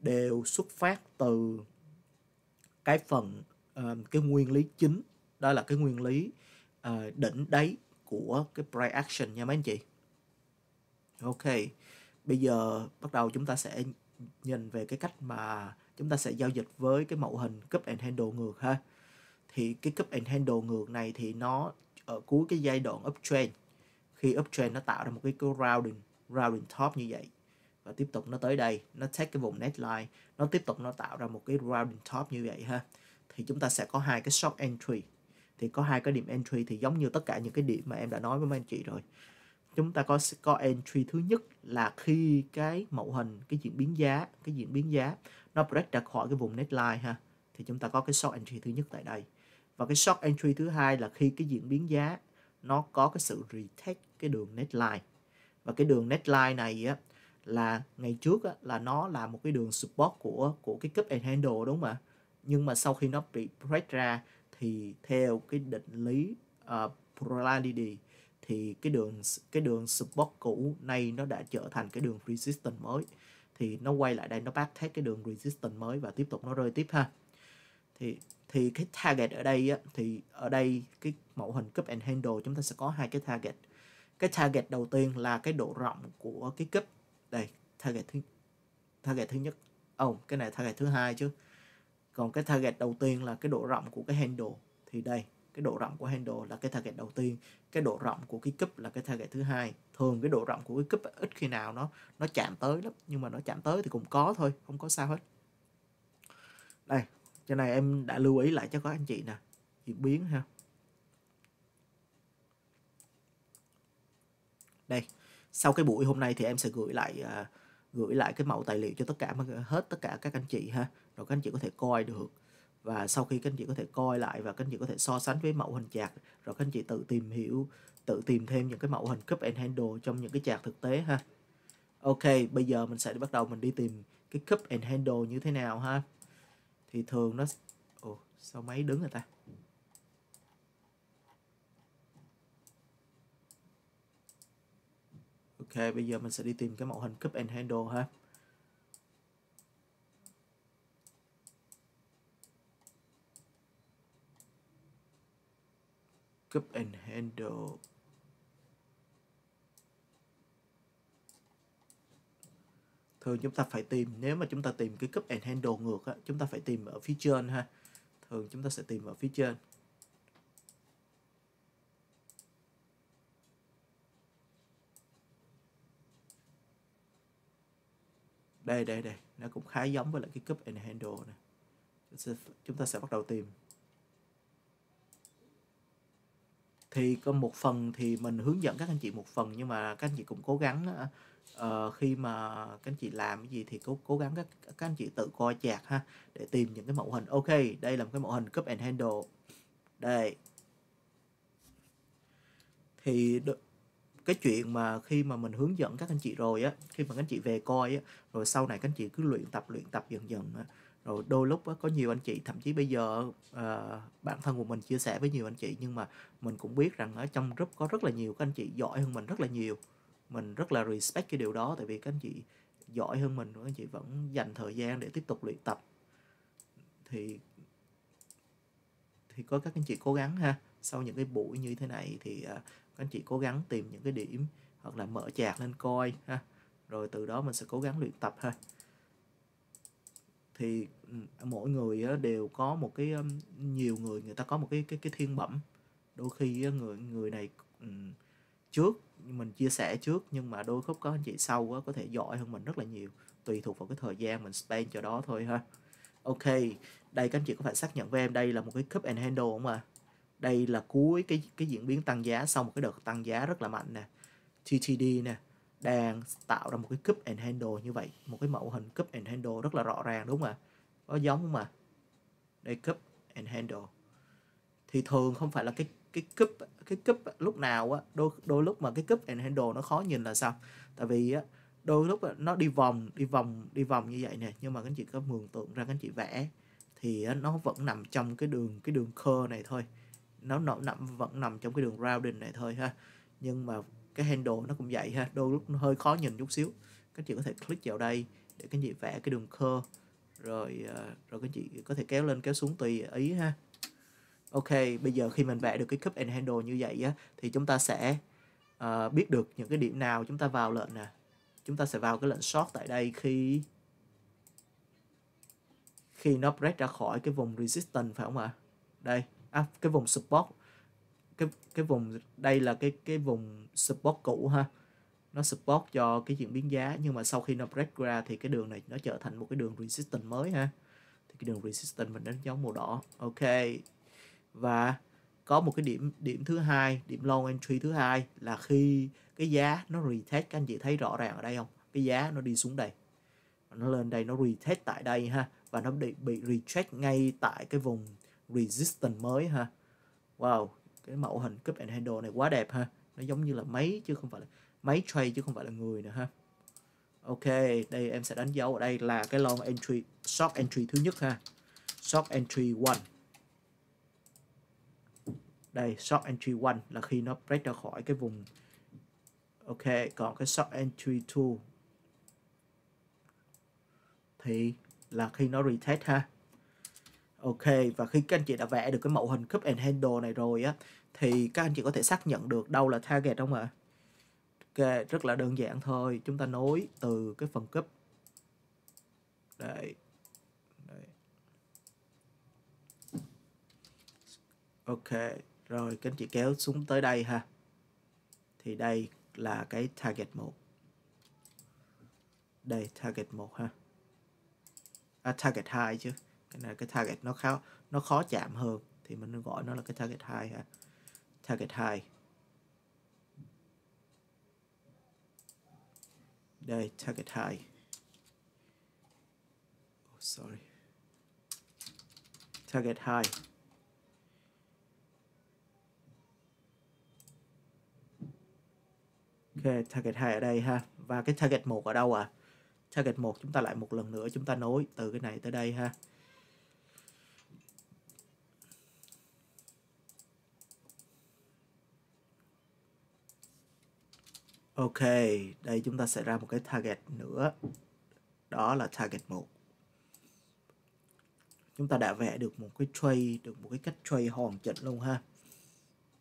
đều xuất phát từ cái phần um, cái nguyên lý chính. Đó là cái nguyên lý uh, đỉnh đáy của cái price action nha mấy anh chị. Ok bây giờ bắt đầu chúng ta sẽ nhìn về cái cách mà chúng ta sẽ giao dịch với cái mẫu hình cup and handle ngược ha. Thì cái cup and handle ngược này thì nó ở cuối cái giai đoạn uptrend. Khi uptrend nó tạo ra một cái cái rounding rounding top như vậy. Và tiếp tục nó tới đây, nó take cái vùng neckline nó tiếp tục nó tạo ra một cái rounding top như vậy ha. Thì chúng ta sẽ có hai cái short entry. Thì có hai cái điểm entry thì giống như tất cả những cái điểm mà em đã nói với mấy anh chị rồi. Chúng ta có có entry thứ nhất là khi cái mẫu hình, cái diễn biến giá, cái diễn biến giá nó break ra khỏi cái vùng neckline ha, thì chúng ta có cái short entry thứ nhất tại đây. Và cái short entry thứ hai là khi cái diễn biến giá nó có cái sự retake cái đường neckline và cái đường neckline này á là ngày trước á, là nó là một cái đường support của của cái cup and handle đúng không ạ? Nhưng mà sau khi nó bị break ra thì theo cái định lý ờ, uh, polarity thì cái đường cái đường support cũ này nó đã trở thành cái đường resistance mới. Thì nó quay lại đây nó bắt thét cái đường resistance mới và tiếp tục nó rơi tiếp ha. Thì thì cái target ở đây á, thì ở đây cái mẫu hình cup and handle chúng ta sẽ có hai cái target cái target đầu tiên là cái độ rộng của cái kích. Đây, target thứ target thứ nhất. Oh cái này target thứ hai chứ. Còn cái target đầu tiên là cái độ rộng của cái handle. Thì đây, cái độ rộng của handle là cái target đầu tiên. Cái độ rộng của cái cúp là cái target thứ hai. Thường cái độ rộng của cái cúp ít khi nào nó nó chạm tới lắm, nhưng mà nó chạm tới thì cũng có thôi, không có sao hết. Đây, cho này em đã lưu ý lại cho các anh chị nè. Diễn biến ha. Đây. Sau cái buổi hôm nay thì em sẽ gửi lại uh, gửi lại cái mẫu tài liệu cho tất cả hết tất cả các anh chị ha. Rồi các anh chị có thể coi được. Và sau khi các anh chị có thể coi lại và các anh chị có thể so sánh với mẫu hình chạc rồi các anh chị tự tìm hiểu tự tìm thêm những cái mẫu hình cup and handle trong những cái chạc thực tế ha. Ok bây giờ mình sẽ bắt đầu mình đi tìm cái cup and handle như thế nào ha. Thì thường nó ồ sao máy đứng rồi ta? Ok, bây giờ mình sẽ đi tìm cái mẫu hình cup and handle ha. Cup and handle. Thường chúng ta phải tìm, nếu mà chúng ta tìm cái cup and handle ngược á, chúng ta phải tìm ở phía trên ha. Thường chúng ta sẽ tìm ở phía trên. Đây đây đây. Nó cũng khá giống với lại cái cup and handle này chúng ta sẽ bắt đầu tìm. Thì có một phần thì mình hướng dẫn các anh chị một phần nhưng mà các anh chị cũng cố gắng uh, khi mà các anh chị làm cái gì thì cố cố gắng các các anh chị tự coi chạc ha để tìm những cái mẫu hình. Ok đây là một cái mẫu hình cup and handle. Đây. Thì cái chuyện mà khi mà mình hướng dẫn các anh chị rồi á khi mà các anh chị về coi á rồi sau này các anh chị cứ luyện tập luyện tập dần dần á rồi đôi lúc có nhiều anh chị thậm chí bây giờ à, bản thân của mình chia sẻ với nhiều anh chị nhưng mà mình cũng biết rằng ở trong group có rất là nhiều các anh chị giỏi hơn mình rất là nhiều. Mình rất là respect cái điều đó tại vì các anh chị giỏi hơn mình các anh chị vẫn dành thời gian để tiếp tục luyện tập. Thì thì có các anh chị cố gắng ha. Sau những cái buổi như thế này thì uh, anh chị cố gắng tìm những cái điểm hoặc là mở chạc lên coi ha. Rồi từ đó mình sẽ cố gắng luyện tập ha. Thì ừ, mỗi người đều có một cái nhiều người người ta có một cái cái cái thiên bẩm. Đôi khi người người này ừ, trước, mình chia sẻ trước nhưng mà đôi lúc có anh chị sau có thể giỏi hơn mình rất là nhiều, tùy thuộc vào cái thời gian mình spend cho đó thôi ha. Ok, đây các anh chị có phải xác nhận với em đây là một cái cup and handle không à đây là cuối cái cái diễn biến tăng giá sau một cái đợt tăng giá rất là mạnh nè. TTD nè, đang tạo ra một cái cup and handle như vậy, một cái mẫu hình cup and handle rất là rõ ràng, đúng không ạ? Có giống không ạ đây, cup and handle. Thì thường không phải là cái cái cup cái cup lúc nào á, đôi đôi lúc mà cái cup and handle nó khó nhìn là sao? Tại vì á, đôi lúc nó đi vòng đi vòng đi vòng như vậy nè, nhưng mà các anh chị có mường tượng ra các anh chị vẽ, thì nó vẫn nằm trong cái đường cái đường khơ này thôi nó nằm vẫn nằm trong cái đường rounding này thôi ha. Nhưng mà cái handle nó cũng vậy ha đôi lúc nó hơi khó nhìn chút xíu. Các chị có thể click vào đây để các chị vẽ cái đường curve rồi à, rồi các chị có thể kéo lên kéo xuống tùy ý ha. Ok bây giờ khi mình vẽ được cái cup and handle như vậy á thì chúng ta sẽ uh, biết được những cái điểm nào chúng ta vào lệnh nè. Chúng ta sẽ vào cái lệnh short tại đây khi khi nó break ra khỏi cái vùng resistance phải không ạ? Đây à, cái vùng support cái cái vùng đây là cái cái vùng support cũ ha. Nó support cho cái diễn biến giá nhưng mà sau khi nó break ra thì cái đường này nó trở thành một cái đường resistance mới ha. Thì cái đường resistance mình đánh dấu màu đỏ. Ok. Và có một cái điểm điểm thứ hai điểm long entry thứ hai là khi cái giá nó retest các anh chị thấy rõ ràng ở đây không? Cái giá nó đi xuống đây. Nó lên đây nó retest tại đây ha. Và nó bị bị reject ngay tại cái vùng resistance mới ha. Wow, cái mẫu hình cup and handle này quá đẹp ha. Nó giống như là máy chứ không phải là máy trade chứ không phải là người nữa ha. Ok, đây em sẽ đánh dấu ở đây là cái long entry short entry thứ nhất ha. Short entry one. Đây short entry one là khi nó break ra khỏi cái vùng. Ok, còn cái short entry two thì là khi nó retest ha ok và khi các anh chị đã vẽ được cái mẫu hình cup and handle này rồi á thì các anh chị có thể xác nhận được đâu là target không ạ? Ok rất là đơn giản thôi. Chúng ta nối từ cái phần cup. Đây. Đây. Ok rồi các anh chị kéo xuống tới đây ha. Thì đây là cái target 1 đây target 1 ha. À, target 2 chứ cái này cái target nó khó nó khó chạm hơn thì mình gọi nó là cái target 2 ha target 2 đây target 2 oh, sorry target 2 Ok, target 2 ở đây ha. Và cái target 1 ở đâu à? Target 1 chúng ta lại một lần nữa chúng ta nối từ cái này tới đây ha. Ok, đây chúng ta sẽ ra một cái target nữa. Đó là target 1. Chúng ta đã vẽ được một cái trade, được một cái cách trade hoàn chỉnh luôn ha.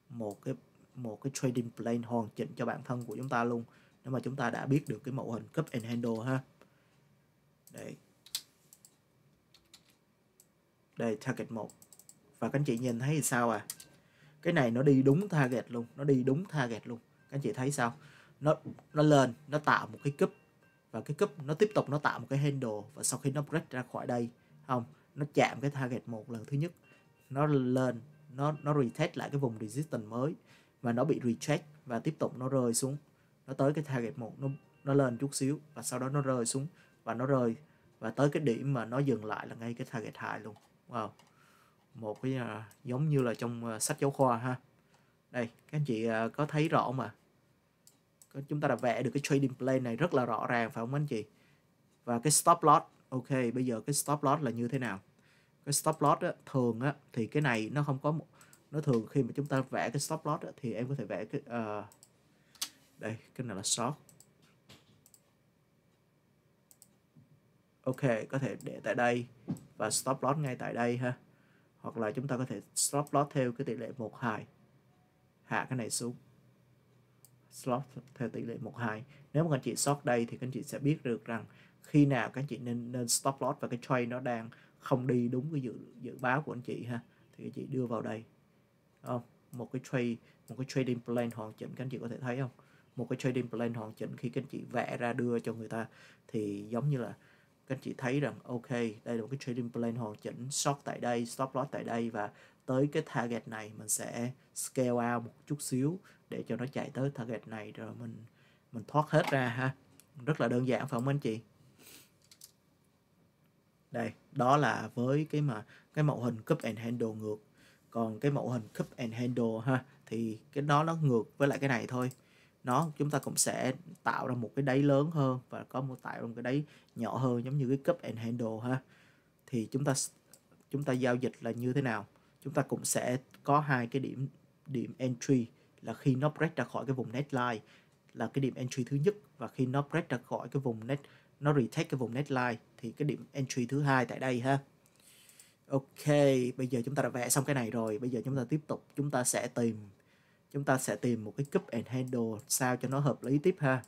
Một cái một cái trading plan hoàn chỉnh cho bản thân của chúng ta luôn. Nếu mà chúng ta đã biết được cái mẫu hình cup and handle ha. Đây đây target 1 và các anh chị nhìn thấy thì sao à? Cái này nó đi đúng target luôn nó đi đúng target luôn. Các anh chị thấy sao? Nó nó lên nó tạo một cái cúp. Và cái cúp nó tiếp tục nó tạo một cái handle. Và sau khi nó break ra khỏi đây không nó chạm cái target một lần thứ nhất. Nó lên nó nó retest lại cái vùng resistance mới. Và nó bị reject và tiếp tục nó rơi xuống. Nó tới cái target một nó nó lên chút xíu. Và sau đó nó rơi xuống và nó rơi. Và tới cái điểm mà nó dừng lại là ngay cái target hai luôn. Wow. Một cái uh, giống như là trong uh, sách giáo khoa ha. Đây các anh chị uh, có thấy rõ mà chúng ta đã vẽ được cái trading plan này rất là rõ ràng phải không anh chị? Và cái stop loss ok bây giờ cái stop loss là như thế nào? Cái stop loss á, thường á, thì cái này nó không có một nó thường khi mà chúng ta vẽ cái stop loss thì em có thể vẽ cái uh, đây cái này là short. Ok có thể để tại đây và stop loss ngay tại đây ha. Hoặc là chúng ta có thể stop loss theo cái tỷ lệ một hai. Hạ cái này xuống slot theo tỷ lệ một hai. Nếu mà các anh chị short đây thì các anh chị sẽ biết được rằng khi nào các anh chị nên nên stop loss và cái trade nó đang không đi đúng cái dự dự báo của anh chị ha. Thì anh chị đưa vào đây. Không? Một cái trade, một cái trading plan hoàn chỉnh, các anh chị có thể thấy không? Một cái trading plan hoàn chỉnh khi các anh chị vẽ ra đưa cho người ta thì giống như là các anh chị thấy rằng, ok, đây là một cái trading plan hoàn chỉnh short tại đây, stop loss tại đây và tới cái target này mình sẽ scale out một chút xíu để cho nó chạy tới target này rồi mình mình thoát hết ra ha. Rất là đơn giản phải không anh chị? Đây, đó là với cái mà, cái mẫu hình cup and handle ngược. Còn cái mẫu hình cup and handle ha, thì cái đó nó ngược với lại cái này thôi. Nó, chúng ta cũng sẽ tạo ra một cái đáy lớn hơn và có một, tạo ra một cái đáy nhỏ hơn giống như cái cup and handle ha. Thì chúng ta chúng ta giao dịch là như thế nào? Chúng ta cũng sẽ có hai cái điểm điểm entry là khi nó break ra khỏi cái vùng neckline là cái điểm entry thứ nhất và khi nó break ra khỏi cái vùng net nó retake cái vùng neckline thì cái điểm entry thứ hai tại đây ha Ok, bây giờ chúng ta đã vẽ xong cái này rồi, bây giờ chúng ta tiếp tục chúng ta sẽ tìm chúng ta sẽ tìm một cái cup and handle sao cho nó hợp lý tiếp ha.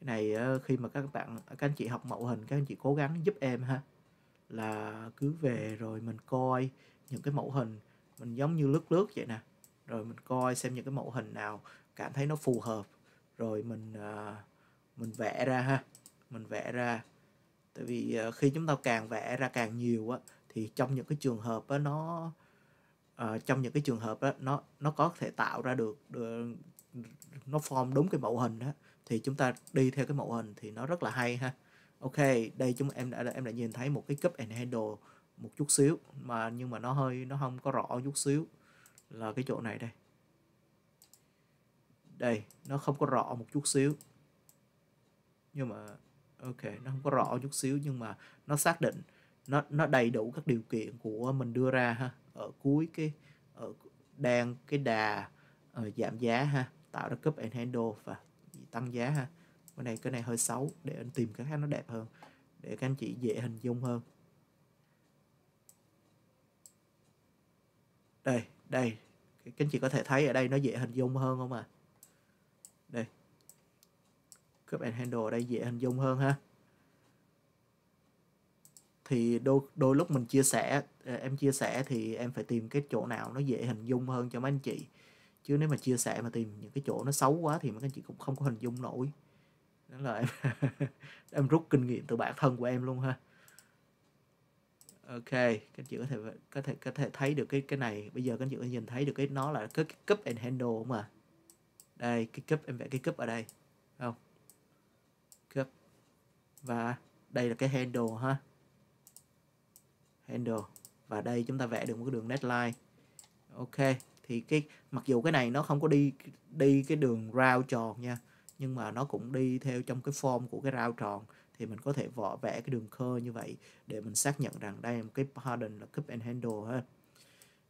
Cái này ờ, khi mà các bạn các anh chị học mẫu hình các anh chị cố gắng giúp em ha. Là cứ về rồi mình coi những cái mẫu hình mình giống như lướt lướt vậy nè. Rồi mình coi xem những cái mẫu hình nào cảm thấy nó phù hợp. Rồi mình uh, mình vẽ ra ha. Mình vẽ ra. Tại vì uh, khi chúng ta càng vẽ ra càng nhiều á thì trong những cái trường hợp á nó uh, trong những cái trường hợp đó, nó nó có thể tạo ra được, được nó form đúng cái mẫu hình đó thì chúng ta đi theo cái mẫu hình thì nó rất là hay ha. Ok đây chúng em đã em đã nhìn thấy một cái cup and handle một chút xíu mà nhưng mà nó hơi nó không có rõ chút xíu là cái chỗ này đây. Đây nó không có rõ một chút xíu. Nhưng mà ok nó không có rõ chút xíu nhưng mà nó xác định nó nó đầy đủ các điều kiện của mình đưa ra ha. Ở cuối cái ở đang cái đà uh, giảm giá ha tạo ra cup and handle và tăng giá ha. Cái này cái này hơi xấu để anh tìm cái khác nó đẹp hơn để các anh chị dễ hình dung hơn. Đây đây các anh chị có thể thấy ở đây nó dễ hình dung hơn không à? Đây. Cup and handle ở đây dễ hình dung hơn ha. Thì đôi đôi lúc mình chia sẻ ờ, em chia sẻ thì em phải tìm cái chỗ nào nó dễ hình dung hơn cho mấy anh chị. Chứ nếu mà chia sẻ mà tìm những cái chỗ nó xấu quá thì mấy anh chị cũng không có hình dung nổi. Đó là em em rút kinh nghiệm từ bản thân của em luôn ha ok các anh chị có thể có thể có thể thấy được cái cái này. Bây giờ các anh chị có nhìn thấy được cái nó là cái, cái cup and handle không à? Đây cái cup em vẽ cái cup ở đây. Không? Cup. Và đây là cái handle ha? Handle. Và đây chúng ta vẽ được một cái đường neckline. Ok thì cái mặc dù cái này nó không có đi đi cái đường rao tròn nha nhưng mà nó cũng đi theo trong cái form của cái rao tròn thì mình có thể vỏ vẽ cái đường khơ như vậy để mình xác nhận rằng đây là một cái pattern là cup and handle ha.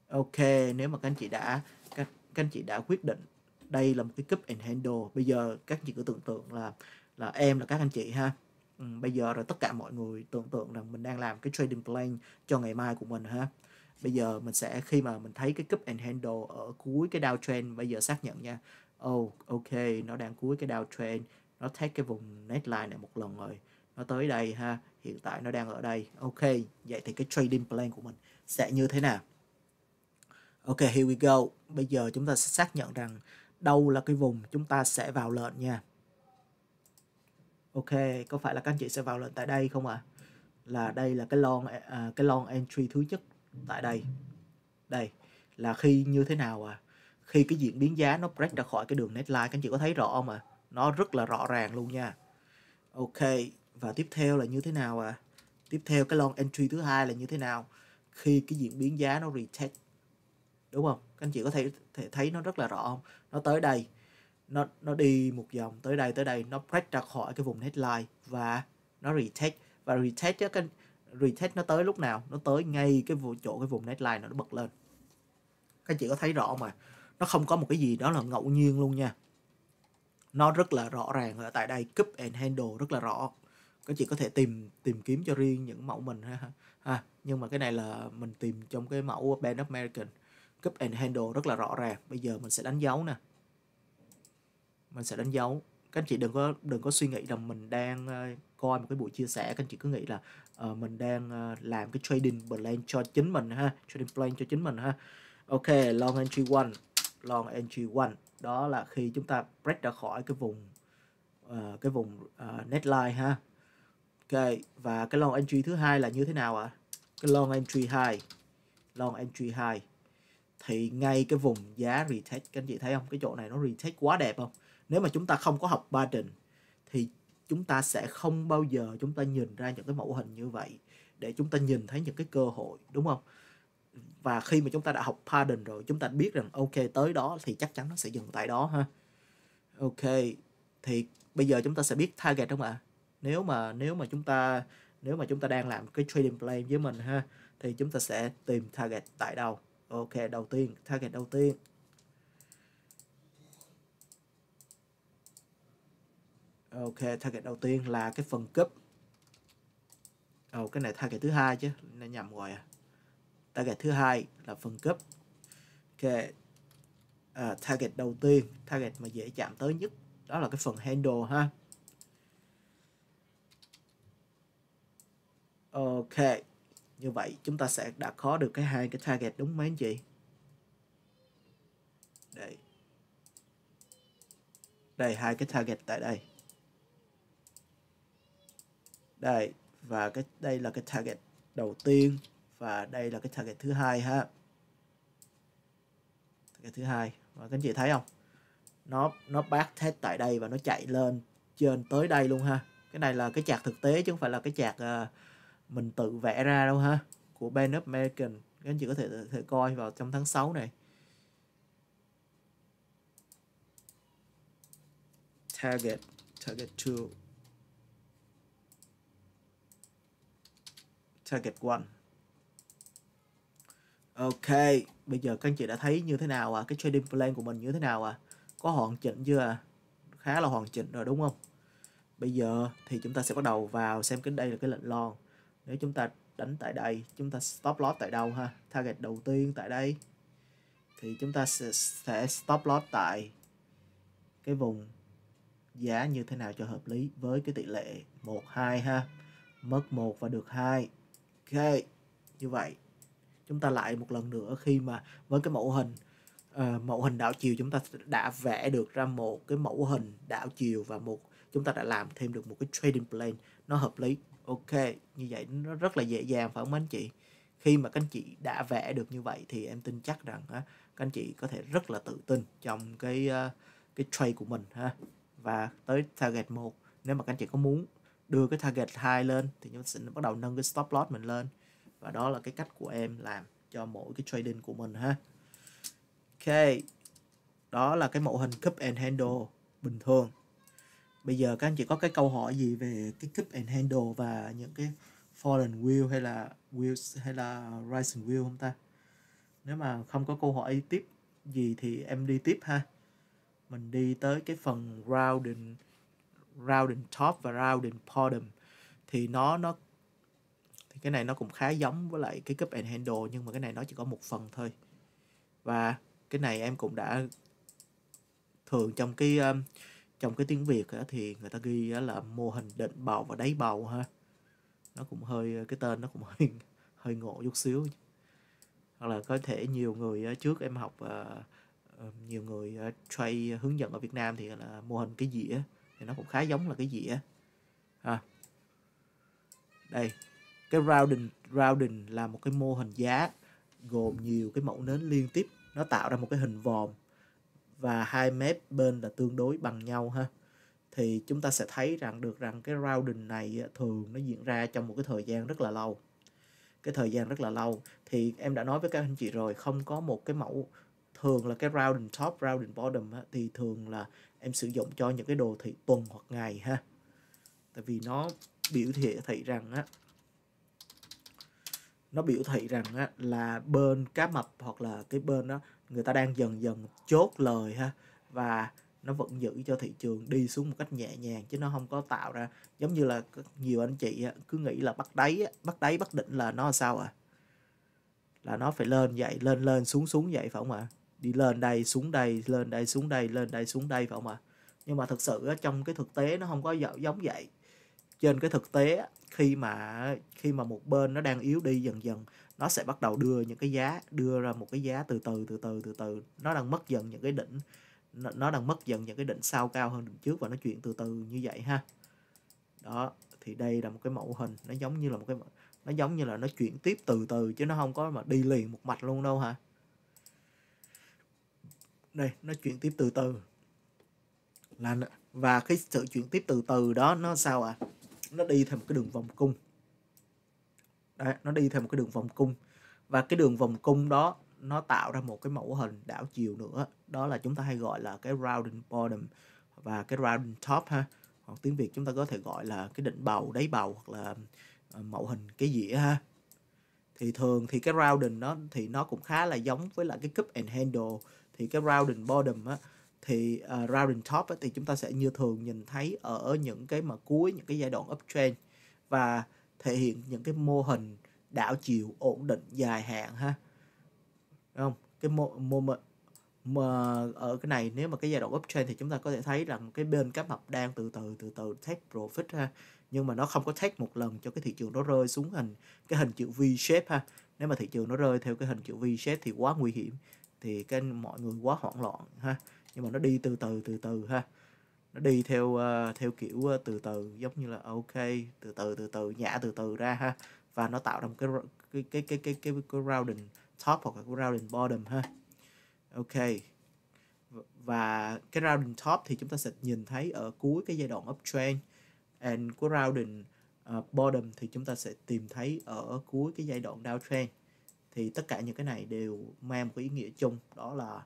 Ok nếu mà các anh chị đã các, các anh chị đã quyết định đây là một cái cup and handle bây giờ các anh chị cứ tưởng tượng là là em là các anh chị ha. Ừ, bây giờ rồi tất cả mọi người tưởng tượng rằng mình đang làm cái trading plan cho ngày mai của mình ha. Bây giờ mình sẽ khi mà mình thấy cái cup and handle ở cuối cái downtrend bây giờ xác nhận nha. Oh ok nó đang cuối cái downtrend nó take cái vùng neckline này một lần rồi nó tới đây ha hiện tại nó đang ở đây. Ok vậy thì cái trading plan của mình sẽ như thế nào? Ok here we go. Bây giờ chúng ta sẽ xác nhận rằng đâu là cái vùng chúng ta sẽ vào lệnh nha. Ok có phải là các anh chị sẽ vào lệnh tại đây không ạ? À? là đây là cái long à, cái long entry thứ nhất tại đây. Đây là khi như thế nào à khi cái diễn biến giá nó break ra khỏi cái đường neckline các anh chị có thấy rõ không à nó rất là rõ ràng luôn nha. Ok và tiếp theo là như thế nào à? Tiếp theo cái long entry thứ hai là như thế nào? Khi cái diễn biến giá nó retest đúng không? Các anh chị có thể, thể thấy nó rất là rõ không? Nó tới đây. Nó nó đi một vòng tới đây tới đây. Nó break ra khỏi cái vùng headline và nó retest và retest á cái retest nó tới lúc nào? Nó tới ngay cái vụ chỗ cái vùng neckline nó bật lên. Các anh chị có thấy rõ mà nó không có một cái gì đó là ngẫu nhiên luôn nha. Nó rất là rõ ràng ở tại đây. Cup and handle rất là rõ các chị có thể tìm tìm kiếm cho riêng những mẫu mình ha. Ha nhưng mà cái này là mình tìm trong cái mẫu Band American cup and handle rất là rõ ràng. Bây giờ mình sẽ đánh dấu nè. Mình sẽ đánh dấu. Các anh chị đừng có đừng có suy nghĩ rằng mình đang uh, coi một cái buổi chia sẻ. Các anh chị cứ nghĩ là uh, mình đang uh, làm cái trading plan cho chính mình ha. Trading plan cho chính mình ha. Ok long entry one. Long entry one. Đó là khi chúng ta break ra khỏi cái vùng uh, cái vùng uh, netline ha ok, và cái long entry thứ hai là như thế nào ạ? À? cái long entry 2 long entry 2 thì ngay cái vùng giá retest các anh chị thấy không? Cái chỗ này nó retest quá đẹp không? Nếu mà chúng ta không có học pattern thì chúng ta sẽ không bao giờ chúng ta nhìn ra những cái mẫu hình như vậy để chúng ta nhìn thấy những cái cơ hội, đúng không? Và khi mà chúng ta đã học pattern rồi, chúng ta biết rằng, ok, tới đó thì chắc chắn nó sẽ dừng tại đó ha. Ok, thì bây giờ chúng ta sẽ biết target không ạ? Nếu mà nếu mà chúng ta nếu mà chúng ta đang làm cái trading plan với mình ha thì chúng ta sẽ tìm target tại đâu? Ok đầu tiên target đầu tiên. Ok target đầu tiên là cái phần cấp oh, cái này target thứ hai chứ nó nhầm rồi à. Target thứ hai là phần cấp ok. À, target đầu tiên target mà dễ chạm tới nhất đó là cái phần handle ha. Ok như vậy chúng ta sẽ đã có được cái hai cái target đúng mấy anh chị? Đây. Đây hai cái target tại đây. Đây và cái đây là cái target đầu tiên và đây là cái target thứ hai ha. Target thứ hai. Và các anh chị thấy không? Nó nó bắt test tại đây và nó chạy lên trên tới đây luôn ha. Cái này là cái chạc thực tế chứ không phải là cái chạc uh, mình tự vẽ ra đâu ha của Ben of American các anh chị có thể thể coi vào trong tháng 6 này target target two target one Ok, bây giờ các anh chị đã thấy như thế nào à? Cái trading plan của mình như thế nào à? Có hoàn chỉnh chưa à? Khá là hoàn chỉnh rồi đúng không? Bây giờ thì chúng ta sẽ bắt đầu vào xem cái đây là cái lệnh long. Nếu chúng ta đánh tại đây, chúng ta stop loss tại đâu ha? Target đầu tiên tại đây. Thì chúng ta sẽ, sẽ stop loss tại cái vùng giá như thế nào cho hợp lý với cái tỷ lệ 1 2 ha. Mất 1 và được 2. Ok. Như vậy chúng ta lại một lần nữa khi mà với cái mẫu hình uh, mẫu hình đảo chiều chúng ta đã vẽ được ra một cái mẫu hình đảo chiều và một chúng ta đã làm thêm được một cái trading plan nó hợp lý ok như vậy nó rất là dễ dàng phải không anh chị. Khi mà các anh chị đã vẽ được như vậy thì em tin chắc rằng á, các anh chị có thể rất là tự tin trong cái ờ, cái trade của mình ha. Và tới target 1 nếu mà các anh chị có muốn đưa cái target 2 lên thì chúng ta sẽ bắt đầu nâng cái stop loss mình lên. Và đó là cái cách của em làm cho mỗi cái trading của mình ha. Ok đó là cái mẫu hình cup and handle bình thường bây giờ các anh chị có cái câu hỏi gì về cái cup and handle và những cái fallen wheel hay là wheels hay là rising wheel không ta? Nếu mà không có câu hỏi tiếp gì thì em đi tiếp ha. Mình đi tới cái phần rounding rounding top và rounding bottom. Thì nó nó thì cái này nó cũng khá giống với lại cái cup and handle nhưng mà cái này nó chỉ có một phần thôi. Và cái này em cũng đã thường trong cái um, trong cái tiếng Việt á, thì người ta ghi là mô hình định bầu và đáy bầu ha. Nó cũng hơi ờ, cái tên nó cũng hơi hơi ngộ chút xíu. Hoặc là có thể nhiều người trước em học ờ, ờ, nhiều người uh, hướng dẫn ở Việt Nam thì là mô hình cái dĩa thì nó cũng khá giống là cái dĩa ha. Đây cái rounding rounding là một cái mô hình giá gồm nhiều cái mẫu nến liên tiếp. Nó tạo ra một cái hình vòm và hai mép bên là tương đối bằng nhau ha. Thì chúng ta sẽ thấy rằng được rằng cái rounding này à, thường nó diễn ra trong một cái thời gian rất là lâu. Cái thời gian rất là lâu. Thì em đã nói với các anh chị rồi không có một cái mẫu thường là cái rounding top rounding bottom á, thì thường là em sử dụng cho những cái đồ thị tuần hoặc ngày ha. Tại vì nó biểu thị thị rằng á nó biểu thị rằng á, là bên cá mập hoặc là cái bên đó người ta đang dần dần chốt lời ha, và nó vẫn giữ cho thị trường đi xuống một cách nhẹ nhàng chứ nó không có tạo ra, giống như là nhiều anh chị cứ nghĩ là bắt đáy bắt đáy, bắt định là nó là sao à? Là nó phải lên vậy, lên lên, xuống xuống vậy phải không ạ? Đi lên đây, xuống đây, lên đây, xuống đây, lên đây, xuống đây phải không ạ? Nhưng mà thực sự trong cái thực tế nó không có giống vậy. Trên cái thực tế khi mà khi mà một bên nó đang yếu đi dần dần nó sẽ bắt đầu đưa những cái giá đưa ra một cái giá từ từ từ từ từ từ. Nó đang mất dần những cái đỉnh nó, nó đang mất dần những cái đỉnh sau cao hơn đỉnh trước và nó chuyển từ từ như vậy ha. Đó thì đây là một cái mẫu hình. Nó giống như là một cái nó giống như là nó chuyển tiếp từ từ chứ nó không có mà đi liền một mạch luôn đâu hả? Đây nó chuyển tiếp từ từ. Là và cái sự chuyển tiếp từ từ đó nó sao à nó đi theo một cái đường vòng cung. Đấy, nó đi theo một cái đường vòng cung. Và cái đường vòng cung đó nó tạo ra một cái mẫu hình đảo chiều nữa. Đó là chúng ta hay gọi là cái rounding bottom và cái rounding top ha. Hoặc tiếng Việt chúng ta có thể gọi là cái đỉnh bầu đáy bầu hoặc là ờ, mẫu hình cái dĩa ha. Thì thường thì cái rounding nó thì nó cũng khá là giống với lại cái cup and handle. Thì cái rounding bottom á thì uh, rounding top á, thì chúng ta sẽ như thường nhìn thấy ở những cái mà cuối những cái giai đoạn uptrend. Và thể hiện những cái mô hình đảo chiều ổn định dài hạn ha. Đúng không? Cái mô, mô mà, mà ở cái này nếu mà cái giai đoạn uptrend thì chúng ta có thể thấy rằng cái bên cá mập đang từ từ từ từ take profit ha. Nhưng mà nó không có take một lần cho cái thị trường nó rơi xuống hình cái hình chữ V shape ha. Nếu mà thị trường nó rơi theo cái hình chữ V shape thì quá nguy hiểm thì cái mọi người quá hoảng loạn ha. Nhưng mà nó đi từ từ từ từ ha nó đi theo uh, theo kiểu uh, từ từ giống như là ok từ từ từ từ nhả từ từ ra ha. Và nó tạo ra một cái cái cái cái cái cái, cái rounding top hoặc là cái rounding bottom ha. Ok. Và cái rounding top thì chúng ta sẽ nhìn thấy ở cuối cái giai đoạn uptrend. And cái rounding uh, bottom thì chúng ta sẽ tìm thấy ở cuối cái giai đoạn downtrend. Thì tất cả những cái này đều mang một cái ý nghĩa chung. Đó là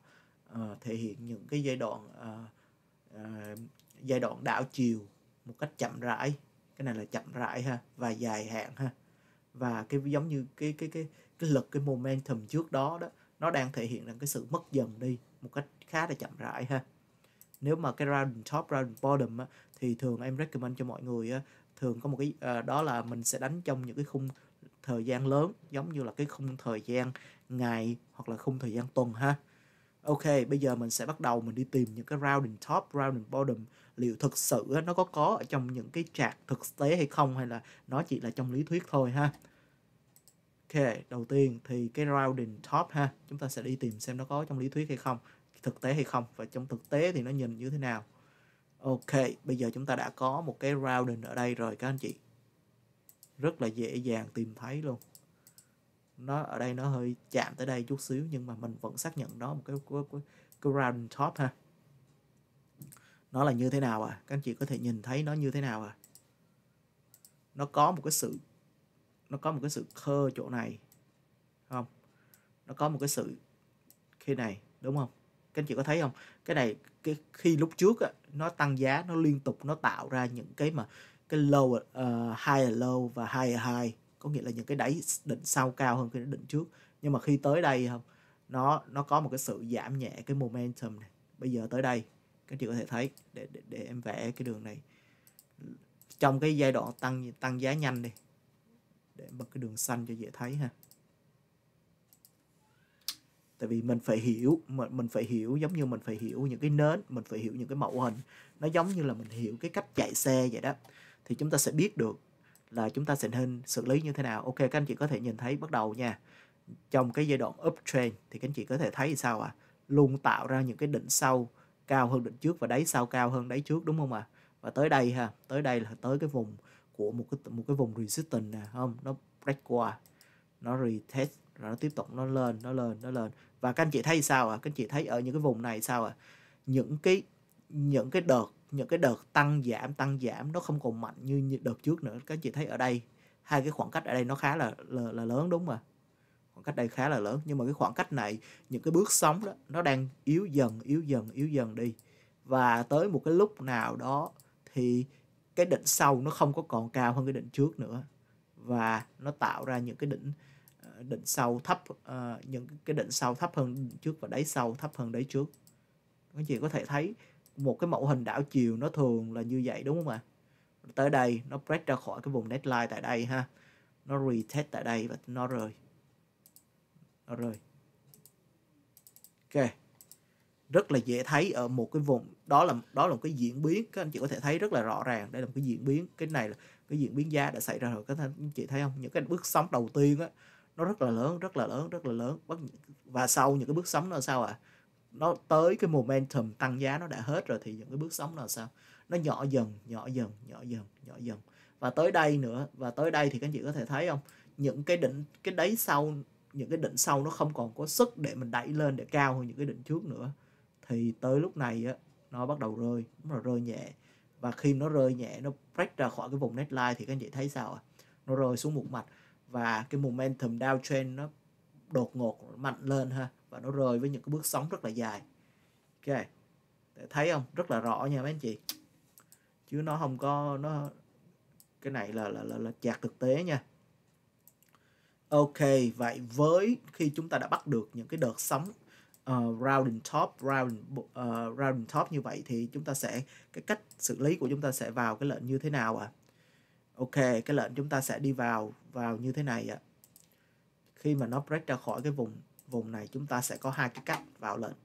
uh, thể hiện những cái giai đoạn uh, uh, giai đoạn đảo chiều một cách chậm rãi. Cái này là chậm rãi ha và dài hạn ha. Và cái giống như cái cái cái cái lực cái momentum trước đó đó nó đang thể hiện rằng cái sự mất dần đi một cách khá là chậm rãi ha. Nếu mà cái round top round bottom á, thì thường em recommend cho mọi người á, thường có một cái à, đó là mình sẽ đánh trong những cái khung thời gian lớn giống như là cái khung thời gian ngày hoặc là khung thời gian tuần ha ok, bây giờ mình sẽ bắt đầu, mình đi tìm những cái rounding top rounding bottom. Liệu thực sự nó có có ở trong những cái chart thực tế hay không, hay là nó chỉ là trong lý thuyết thôi ha? Ok, đầu tiên thì cái rounding top ha. Chúng ta sẽ đi tìm xem nó có trong lý thuyết hay không, thực tế hay không. Và trong thực tế thì nó nhìn như thế nào. Ok, bây giờ chúng ta đã có một cái rounding ở đây rồi, các anh chị. Rất là dễ dàng tìm thấy luôn nó ở đây nó hơi chạm tới đây chút xíu nhưng mà mình vẫn xác nhận đó một cái cái, cái, cái round top ha. Nó là như thế nào à? Các anh chị có thể nhìn thấy nó như thế nào à? Nó có một cái sự nó có một cái sự khơ chỗ này không? Nó có một cái sự khi này đúng không? Các anh chị có thấy không? Cái này cái khi lúc trước á, nó tăng giá nó liên tục nó tạo ra những cái mà cái low uh, ờ, high low và high high có nghĩa là những cái đáy đỉnh sau cao hơn cái đỉnh trước. Nhưng mà khi tới đây không nó nó có một cái sự giảm nhẹ cái momentum này bây giờ tới đây các chị có thể thấy để để, để em vẽ cái đường này. Trong cái giai đoạn tăng tăng giá nhanh đi để bật cái đường xanh cho dễ thấy ha. Tại vì mình phải hiểu mình phải hiểu giống như mình phải hiểu những cái nến mình phải hiểu những cái mẫu hình. Nó giống như là mình hiểu cái cách chạy xe vậy đó. Thì chúng ta sẽ biết được là chúng ta sẽ nên xử lý như thế nào? Ok, các anh chị có thể nhìn thấy bắt đầu nha. Trong cái giai đoạn uptrend thì các anh chị có thể thấy sao à luôn tạo ra những cái đỉnh sau cao hơn đỉnh trước và đáy sau cao hơn đáy trước, đúng không ạ? À? và tới đây ha, tới đây là tới cái vùng của một cái một cái vùng resistance nè không? Nó break qua, nó retest, rồi nó tiếp tục nó lên nó lên nó lên. Và các anh chị thấy sao à các anh chị thấy ở những cái vùng này sao à những cái những cái đợt những cái đợt tăng giảm tăng giảm nó không còn mạnh như đợt trước nữa. Các chị thấy ở đây hai cái khoảng cách ở đây nó khá là là, là lớn đúng không ạ? Khoảng cách đây khá là lớn. Nhưng mà cái khoảng cách này những cái bước sóng đó nó đang yếu dần yếu dần yếu dần đi. Và tới một cái lúc nào đó thì cái đỉnh sau nó không có còn cao hơn cái đỉnh trước nữa. Và nó tạo ra những cái đỉnh ờ, đỉnh sau thấp uh, những cái đỉnh sau thấp hơn đỉnh trước và đáy sau thấp hơn đáy trước. Các chị có thể thấy một cái mẫu hình đảo chiều nó thường là như vậy, đúng không ạ? Tới đây, nó break ra khỏi cái vùng neckline tại đây ha. Nó retest tại đây và nó rơi nó rơi ok. Rất là dễ thấy ở một cái vùng, đó là đó là một cái diễn biến, các anh chị có thể thấy rất là rõ ràng. Đây là một cái diễn biến, cái này là cái diễn biến giá đã xảy ra rồi, các anh chị thấy không? Những cái bước sóng đầu tiên á, nó rất là lớn, rất là lớn, rất là lớn. Và sau những cái bước sóng nó sao à nó tới cái momentum tăng giá nó đã hết rồi thì những cái bước sóng là sao? Nó nhỏ dần nhỏ dần nhỏ dần nhỏ dần. Và tới đây nữa, và tới đây thì các anh chị có thể thấy không? Những cái đỉnh, cái đáy sau, những cái đỉnh sau nó không còn có sức để mình đẩy lên để cao hơn những cái đỉnh trước nữa. Thì tới lúc này á, nó bắt đầu rơi nó rơi nhẹ. Và khi nó rơi nhẹ, nó break ra khỏi cái vùng neckline thì các anh chị thấy sao à nó rơi xuống một mặt và cái momentum downtrend nó đột ngột, mạnh lên ha và nó rơi với những cái bước sóng rất là dài. Ok để thấy không? Rất là rõ nha mấy anh chị. Chứ nó không có nó cái này là là là, là chạc thực tế nha. Ok vậy với khi chúng ta đã bắt được những cái đợt sóng ờ, uh, rounding top rounding uh, ờ, rounding top như vậy thì chúng ta sẽ cái cách xử lý của chúng ta sẽ vào cái lệnh như thế nào à ok cái lệnh chúng ta sẽ đi vào vào như thế này ạ. À. khi mà nó break ra khỏi cái vùng vùng này chúng ta sẽ có hai cái cách vào lệnh.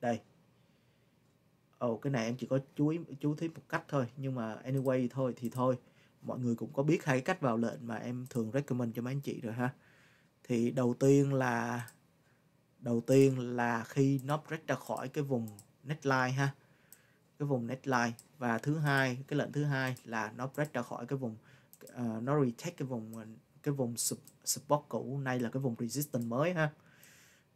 Đây. Ồ oh, cái này em chỉ có chú ý chú thích một cách thôi nhưng mà anyway thôi thì thôi. Mọi người cũng có biết hai cách vào lệnh mà em thường recommend cho mấy anh chị rồi ha. Thì đầu tiên là đầu tiên là khi nó break ra khỏi cái vùng neckline ha. Cái vùng neckline. Và thứ hai cái lệnh thứ hai là nó break ra khỏi cái vùng uh, nó retake cái vùng cái vùng support cũ nay là cái vùng resistance mới ha.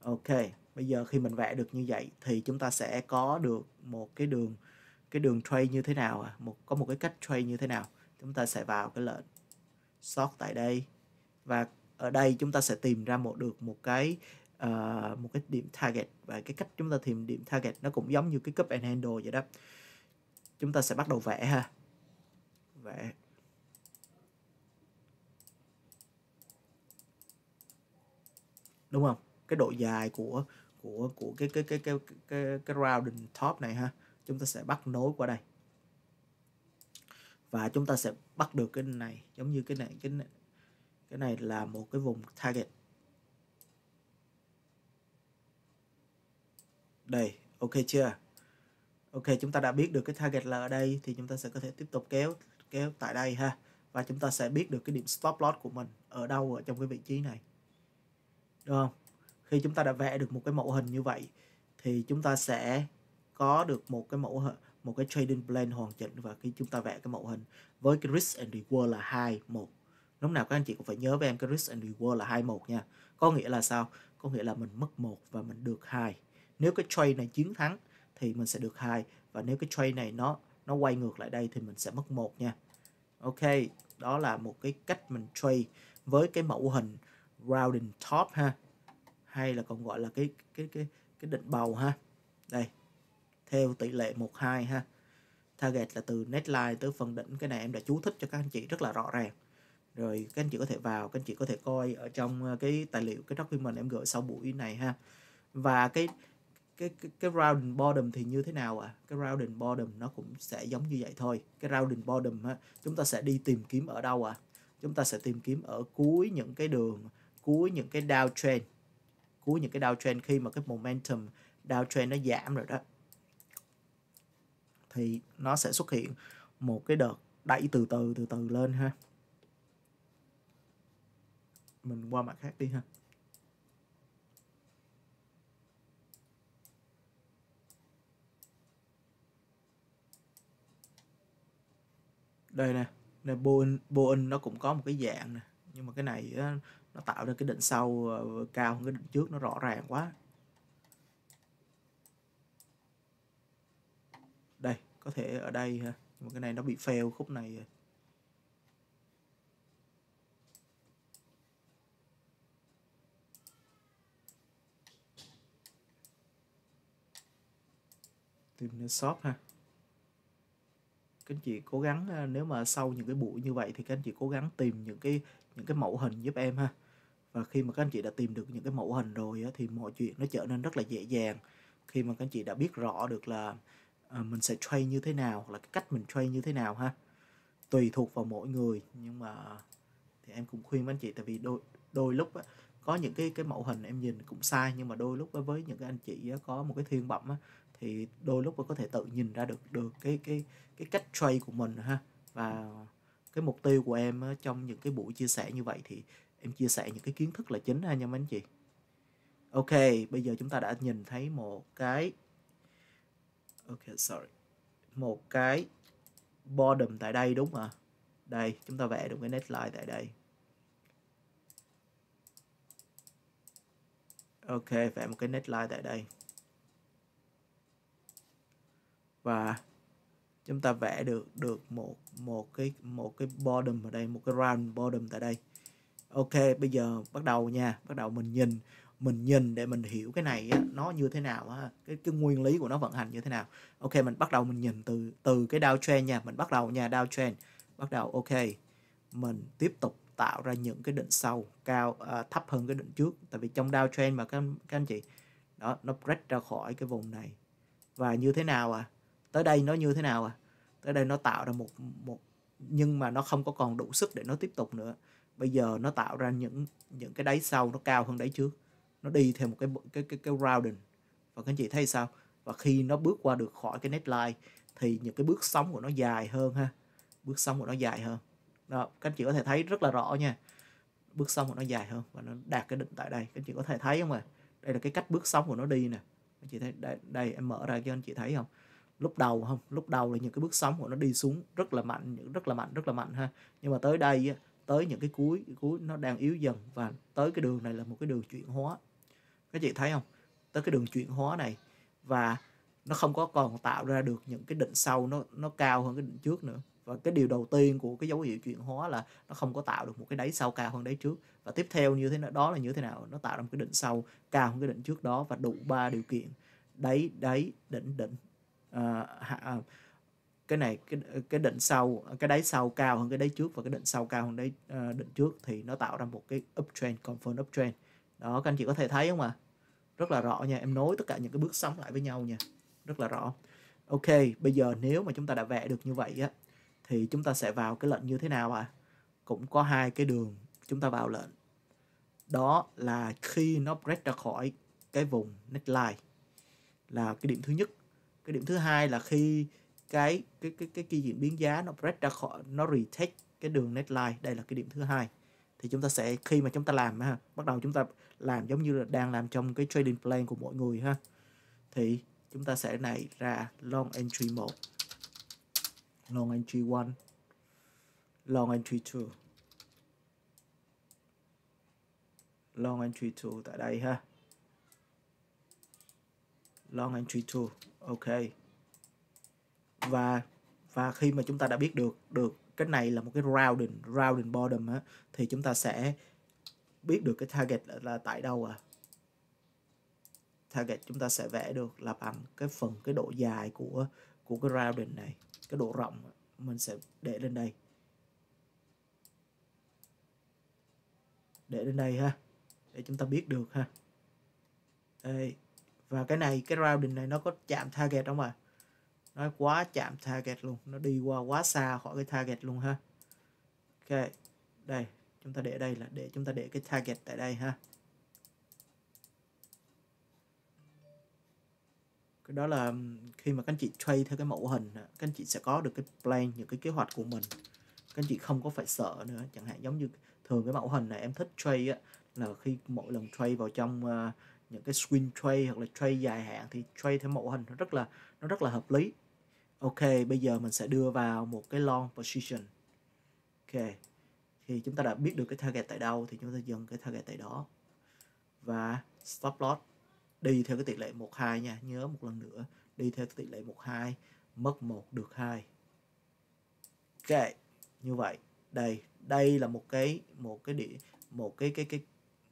Ok bây giờ khi mình vẽ được như vậy thì chúng ta sẽ có được một cái đường cái đường trade như thế nào à? Một có một cái cách trade như thế nào? Chúng ta sẽ vào cái lệnh short tại đây. Và ở đây chúng ta sẽ tìm ra một được một cái uh, một cái điểm target. Và cái cách chúng ta tìm điểm target nó cũng giống như cái cup and handle vậy đó. Chúng ta sẽ bắt đầu vẽ ha. Vẽ. Đúng không? Cái độ dài của của của cái cái cái cái cái cái rounding top này ha chúng ta sẽ bắt nối qua đây. Và chúng ta sẽ bắt được cái này giống như cái này cái này, cái này là một cái vùng target. Đây ok chưa? Ok chúng ta đã biết được cái target là ở đây thì chúng ta sẽ có thể tiếp tục kéo kéo tại đây ha. Và chúng ta sẽ biết được cái điểm stop loss của mình ở đâu ở trong cái vị trí này đúng không? Khi chúng ta đã vẽ được một cái mẫu hình như vậy, thì chúng ta sẽ có được một cái mẫu một cái trading plan hoàn chỉnh và khi chúng ta vẽ cái mẫu hình. Với cái risk and reward là hai một. Lúc nào các anh chị cũng phải nhớ với em cái risk and reward là hai một nha. Có nghĩa là sao? Có nghĩa là mình mất một và mình được hai. Nếu cái trade này chiến thắng thì mình sẽ được hai và nếu cái trade này nó nó quay ngược lại đây thì mình sẽ mất một nha. Ok, đó là một cái cách mình trade. Với cái mẫu hình rounding top ha. Hay là còn gọi là cái cái cái cái định bầu ha. Đây theo tỷ lệ 12 ha. Target là từ neckline tới phần đỉnh. Cái này em đã chú thích cho các anh chị rất là rõ ràng. Rồi các anh chị có thể vào các anh chị có thể coi ở trong ờ, cái tài liệu cái document em gửi sau buổi này ha. Và cái cái cái, cái rounding bottom thì như thế nào à cái rounding bottom nó cũng sẽ giống như vậy thôi. Cái rounding bottom ha chúng ta sẽ đi tìm kiếm ở đâu à chúng ta sẽ tìm kiếm ở cuối những cái đường cuối những cái downtrend cuối những cái downtrend khi mà cái momentum downtrend nó giảm rồi đó. Thì nó sẽ xuất hiện một cái đợt đẩy từ từ từ từ lên ha. Mình qua mặt khác đi ha. Đây nè nè Boeing, Boeing nó cũng có một cái dạng nè. Nhưng mà cái này á, nó tạo ra cái đỉnh sau ờ, cao hơn cái đỉnh trước, nó rõ ràng quá. Đây, có thể ở đây ha. Nhưng mà cái này nó bị fail khúc này tìm nơi shop ha. Các anh chị cố gắng ờ, nếu mà sau những cái buổi như vậy thì các anh chị cố gắng tìm những cái những cái mẫu hình giúp em ha và khi mà các anh chị đã tìm được những cái mẫu hình rồi á, thì mọi chuyện nó trở nên rất là dễ dàng. Khi mà các anh chị đã biết rõ được là à, mình sẽ trade như thế nào hoặc là cái cách mình trade như thế nào ha. Tùy thuộc vào mỗi người nhưng mà thì em cũng khuyên anh chị tại vì đôi đôi lúc á, có những cái cái mẫu hình em nhìn cũng sai nhưng mà đôi lúc với những cái anh chị á, có một cái thiên bẩm á, thì đôi lúc có thể tự nhìn ra được được cái cái cái cách trade của mình ha. Và cái mục tiêu của em trong những cái buổi chia sẻ như vậy thì em chia sẻ những cái kiến thức là chính ha nha mấy anh chị. Ok, bây giờ chúng ta đã nhìn thấy một cái, ok, sorry, một cái bottom tại đây đúng không ạ? Đây, chúng ta vẽ được cái neckline tại đây. Ok, vẽ một cái neckline tại đây. Và chúng ta vẽ được được một một cái một cái bottom ở đây, một cái round bottom tại đây ok bây giờ bắt đầu nha bắt đầu mình nhìn mình nhìn để mình hiểu cái này á, nó như thế nào á, cái cái nguyên lý của nó vận hành như thế nào. Ok mình bắt đầu mình nhìn từ từ cái downtrend nha mình bắt đầu nha downtrend bắt đầu ok mình tiếp tục tạo ra những cái đỉnh sau cao à, thấp hơn cái đỉnh trước. Tại vì trong downtrend mà các, các anh chị đó nó break ra khỏi cái vùng này. Và như thế nào à? Tới đây nó như thế nào à? Tới đây nó tạo ra một một nhưng mà nó không có còn đủ sức để nó tiếp tục nữa bây giờ nó tạo ra những những cái đáy sau nó cao hơn đáy trước. Nó đi theo một cái cái cái cái rounding. Và các anh chị thấy sao? Và khi nó bước qua được khỏi cái neckline thì những cái bước sóng của nó dài hơn ha. Bước sóng của nó dài hơn. Đó các anh chị có thể thấy rất là rõ nha. Bước sóng của nó dài hơn và nó đạt cái đỉnh tại đây. Các anh chị có thể thấy không ạ? Đây là cái cách bước sóng của nó đi nè. Các anh chị thấy đây, đây em mở ra cho anh chị thấy không? Lúc đầu không? Lúc đầu là những cái bước sóng của nó đi xuống rất là mạnh rất là mạnh rất là mạnh ha. Nhưng mà tới đây tới những cái cuối cuối nó đang yếu dần và tới cái đường này là một cái đường chuyển hóa. Các chị thấy không? Tới cái đường chuyển hóa này và nó không có còn tạo ra được những cái định sau nó nó cao hơn cái định trước nữa. Và cái điều đầu tiên của cái dấu hiệu chuyển hóa là nó không có tạo được một cái đáy sau cao hơn đáy trước. Và tiếp theo như thế nào đó là như thế nào? Nó tạo ra một cái định sau cao hơn cái định trước đó và đủ ba điều kiện. Đáy đáy đỉnh đỉnh. À, à, cái này cái cái đỉnh sau cái đáy sau cao hơn cái đáy trước và cái đỉnh sau cao hơn đáy ờ, uh, đỉnh trước thì nó tạo ra một cái uptrend confirm uptrend đó các anh chị có thể thấy không ạ? Rất là rõ nha em nối tất cả những cái bước sóng lại với nhau nha. Rất là rõ. Ok bây giờ nếu mà chúng ta đã vẽ được như vậy á thì chúng ta sẽ vào cái lệnh như thế nào ạ? À? cũng có hai cái đường chúng ta vào lệnh. Đó là khi nó break ra khỏi cái vùng neckline là cái điểm thứ nhất. Cái điểm thứ hai là khi cái cái cái cái kỳ diễn biến giá nó break ra khỏi, nó retake cái đường neckline đây là cái điểm thứ hai. Thì chúng ta sẽ, khi mà chúng ta làm ha, bắt đầu chúng ta làm giống như là đang làm trong cái trading plan của mọi người ha, thì chúng ta sẽ này ra long entry 1 long entry 1 long entry 2 long entry 2 tại đây ha. Long entry 2 ok và và khi mà chúng ta đã biết được được cái này là một cái rounding rounding bottom á thì chúng ta sẽ biết được cái target là, là tại đâu à. Target chúng ta sẽ vẽ được là bằng cái phần cái độ dài của của cái rounding này cái độ rộng mình sẽ để lên đây. Để lên đây ha để chúng ta biết được ha. Đây và cái này cái rounding này nó có chạm target không ạ à? Nó quá chạm target luôn nó đi qua quá xa khỏi cái target luôn ha. Ok đây chúng ta để đây là để chúng ta để cái target tại đây ha. Cái đó là khi mà các anh chị trade theo cái mẫu hình các anh chị sẽ có được cái plan những cái kế hoạch của mình. Các anh chị không có phải sợ nữa chẳng hạn giống như thường cái mẫu hình này em thích trade á là khi mỗi lần trade vào trong uh, những cái swing trade hoặc là trade dài hạn thì trade theo mẫu hình nó rất là, nó rất là hợp lý. Ok, bây giờ mình sẽ đưa vào một cái long position. Ok, thì chúng ta đã biết được cái target tại đâu thì chúng ta dừng cái target tại đó. Và stop loss, đi theo cái tỷ lệ 12 nha, nhớ một lần nữa, đi theo cái tỷ lệ 12 mất 1 được 2 ok, như vậy, đây đây là một cái một cái địa, một cái cái cái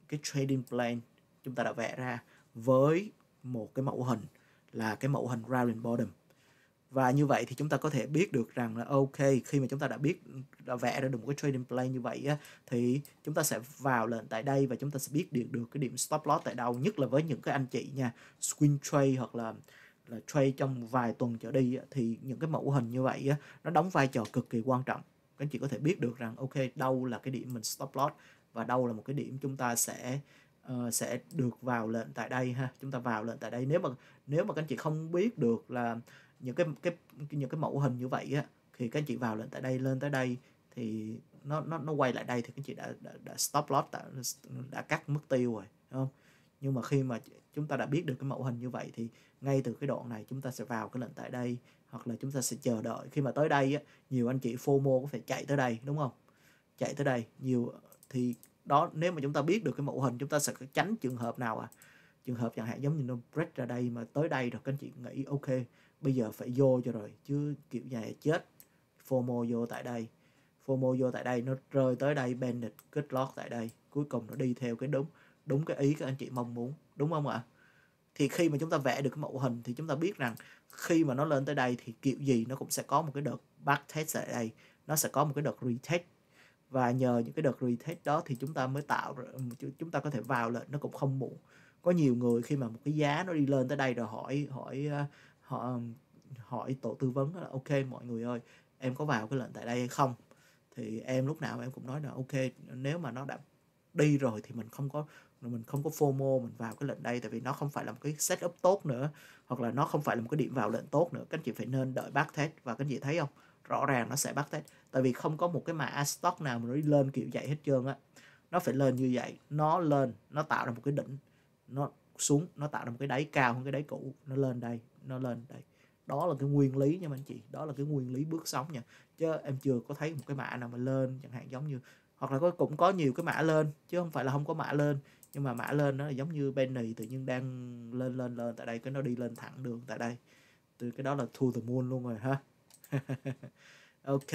cái trading plan chúng ta đã vẽ ra với một cái mẫu hình là cái mẫu hình round bottom. Và như vậy thì chúng ta có thể biết được rằng là ok khi mà chúng ta đã biết đã vẽ ra được một cái trading play như vậy á, thì chúng ta sẽ vào lệnh tại đây và chúng ta sẽ biết được được cái điểm stop loss tại đâu nhất là với những cái anh chị nha swing trade hoặc là là trade trong vài tuần trở đi á, thì những cái mẫu hình như vậy á, nó đóng vai trò cực kỳ quan trọng. Các anh chị có thể biết được rằng ok đâu là cái điểm mình stop loss và đâu là một cái điểm chúng ta sẽ uh, sẽ được vào lệnh tại đây ha. Chúng ta vào lệnh tại đây. Nếu mà nếu mà các anh chị không biết được là những cái cái những cái mẫu hình như vậy á thì các anh chị vào lệnh tại đây lên tới đây thì nó nó nó quay lại đây thì các anh chị đã đã, đã stop loss đã, đã cắt mất tiêu rồi đúng không? Nhưng mà khi mà chúng ta đã biết được cái mẫu hình như vậy thì ngay từ cái đoạn này chúng ta sẽ vào cái lệnh tại đây hoặc là chúng ta sẽ chờ đợi. Khi mà tới đây á, nhiều anh chị FOMO có phải chạy tới đây đúng không? Chạy tới đây nhiều thì đó, nếu mà chúng ta biết được cái mẫu hình, chúng ta sẽ tránh trường hợp nào à? Trường hợp chẳng hạn giống như nó break ra đây mà tới đây rồi, các anh chị nghĩ ok, bây giờ phải vô cho rồi, chứ kiểu nhà chết. FOMO vô tại đây. FOMO vô tại đây, nó rơi tới đây, bandit kết lót tại đây. Cuối cùng nó đi theo cái đúng đúng cái ý các anh chị mong muốn, đúng không ạ? Thì khi mà chúng ta vẽ được cái mẫu hình thì chúng ta biết rằng khi mà nó lên tới đây thì kiểu gì nó cũng sẽ có một cái đợt back test tại đây. Nó sẽ có một cái đợt retest và nhờ những cái đợt retest đó thì chúng ta mới tạo chúng ta có thể vào lệnh nó cũng không muộn. Có nhiều người khi mà một cái giá nó đi lên tới đây rồi hỏi hỏi ờ, họ hỏi tổ tư vấn là ok mọi người ơi, em có vào cái lệnh tại đây hay không? Thì em lúc nào em cũng nói là ok, nếu mà nó đã đi rồi thì mình không có, mình không có FOMO mình vào cái lệnh đây, tại vì nó không phải là một cái setup tốt nữa, hoặc là nó không phải là một cái điểm vào lệnh tốt nữa. Các anh chị phải nên đợi back test. Và các anh chị thấy không? Rõ ràng nó sẽ back test tại vì không có một cái mã stock nào mà nó đi lên kiểu vậy hết trơn á. Nó phải lên như vậy, nó lên, nó tạo ra một cái đỉnh, nó xuống, nó tạo ra một cái đáy cao hơn cái đáy cũ. Nó lên đây, nó lên đây. Đó là cái nguyên lý nha anh chị, đó là cái nguyên lý bước sóng nha. Chứ em chưa có thấy một cái mã nào mà lên chẳng hạn giống như, hoặc là có, cũng có nhiều cái mã lên, chứ không phải là không có mã lên. Nhưng mà mã lên nó là giống như Benny tự nhiên đang lên lên lên, tại đây, cái nó đi lên thẳng đường tại đây. Từ cái đó là to the moon luôn rồi ha. Ok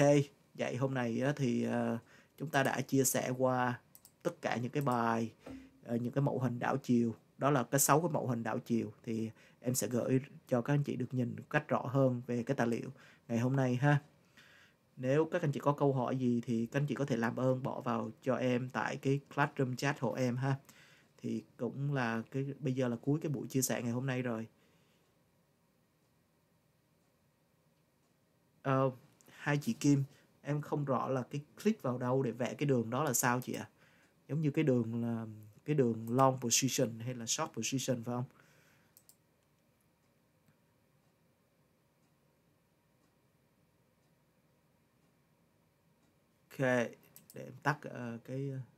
vậy hôm nay thì ờ, chúng ta đã chia sẻ qua tất cả những cái bài ờ, những cái mẫu hình đảo chiều. Đó là cái sáu cái mẫu hình đảo chiều. Thì em sẽ gửi cho các anh chị được nhìn cách rõ hơn về cái tài liệu ngày hôm nay ha. Nếu các anh chị có câu hỏi gì thì các anh chị có thể làm ơn bỏ vào cho em tại cái classroom chat hộ em ha. Thì cũng là cái bây giờ là cuối cái buổi chia sẻ ngày hôm nay rồi. Uh, hai chị Kim em không rõ là cái click vào đâu để vẽ cái đường đó là sao chị ạ à? giống như cái đường là cái đường long position hay là short position phải không ok để em tắt uh, cái uh,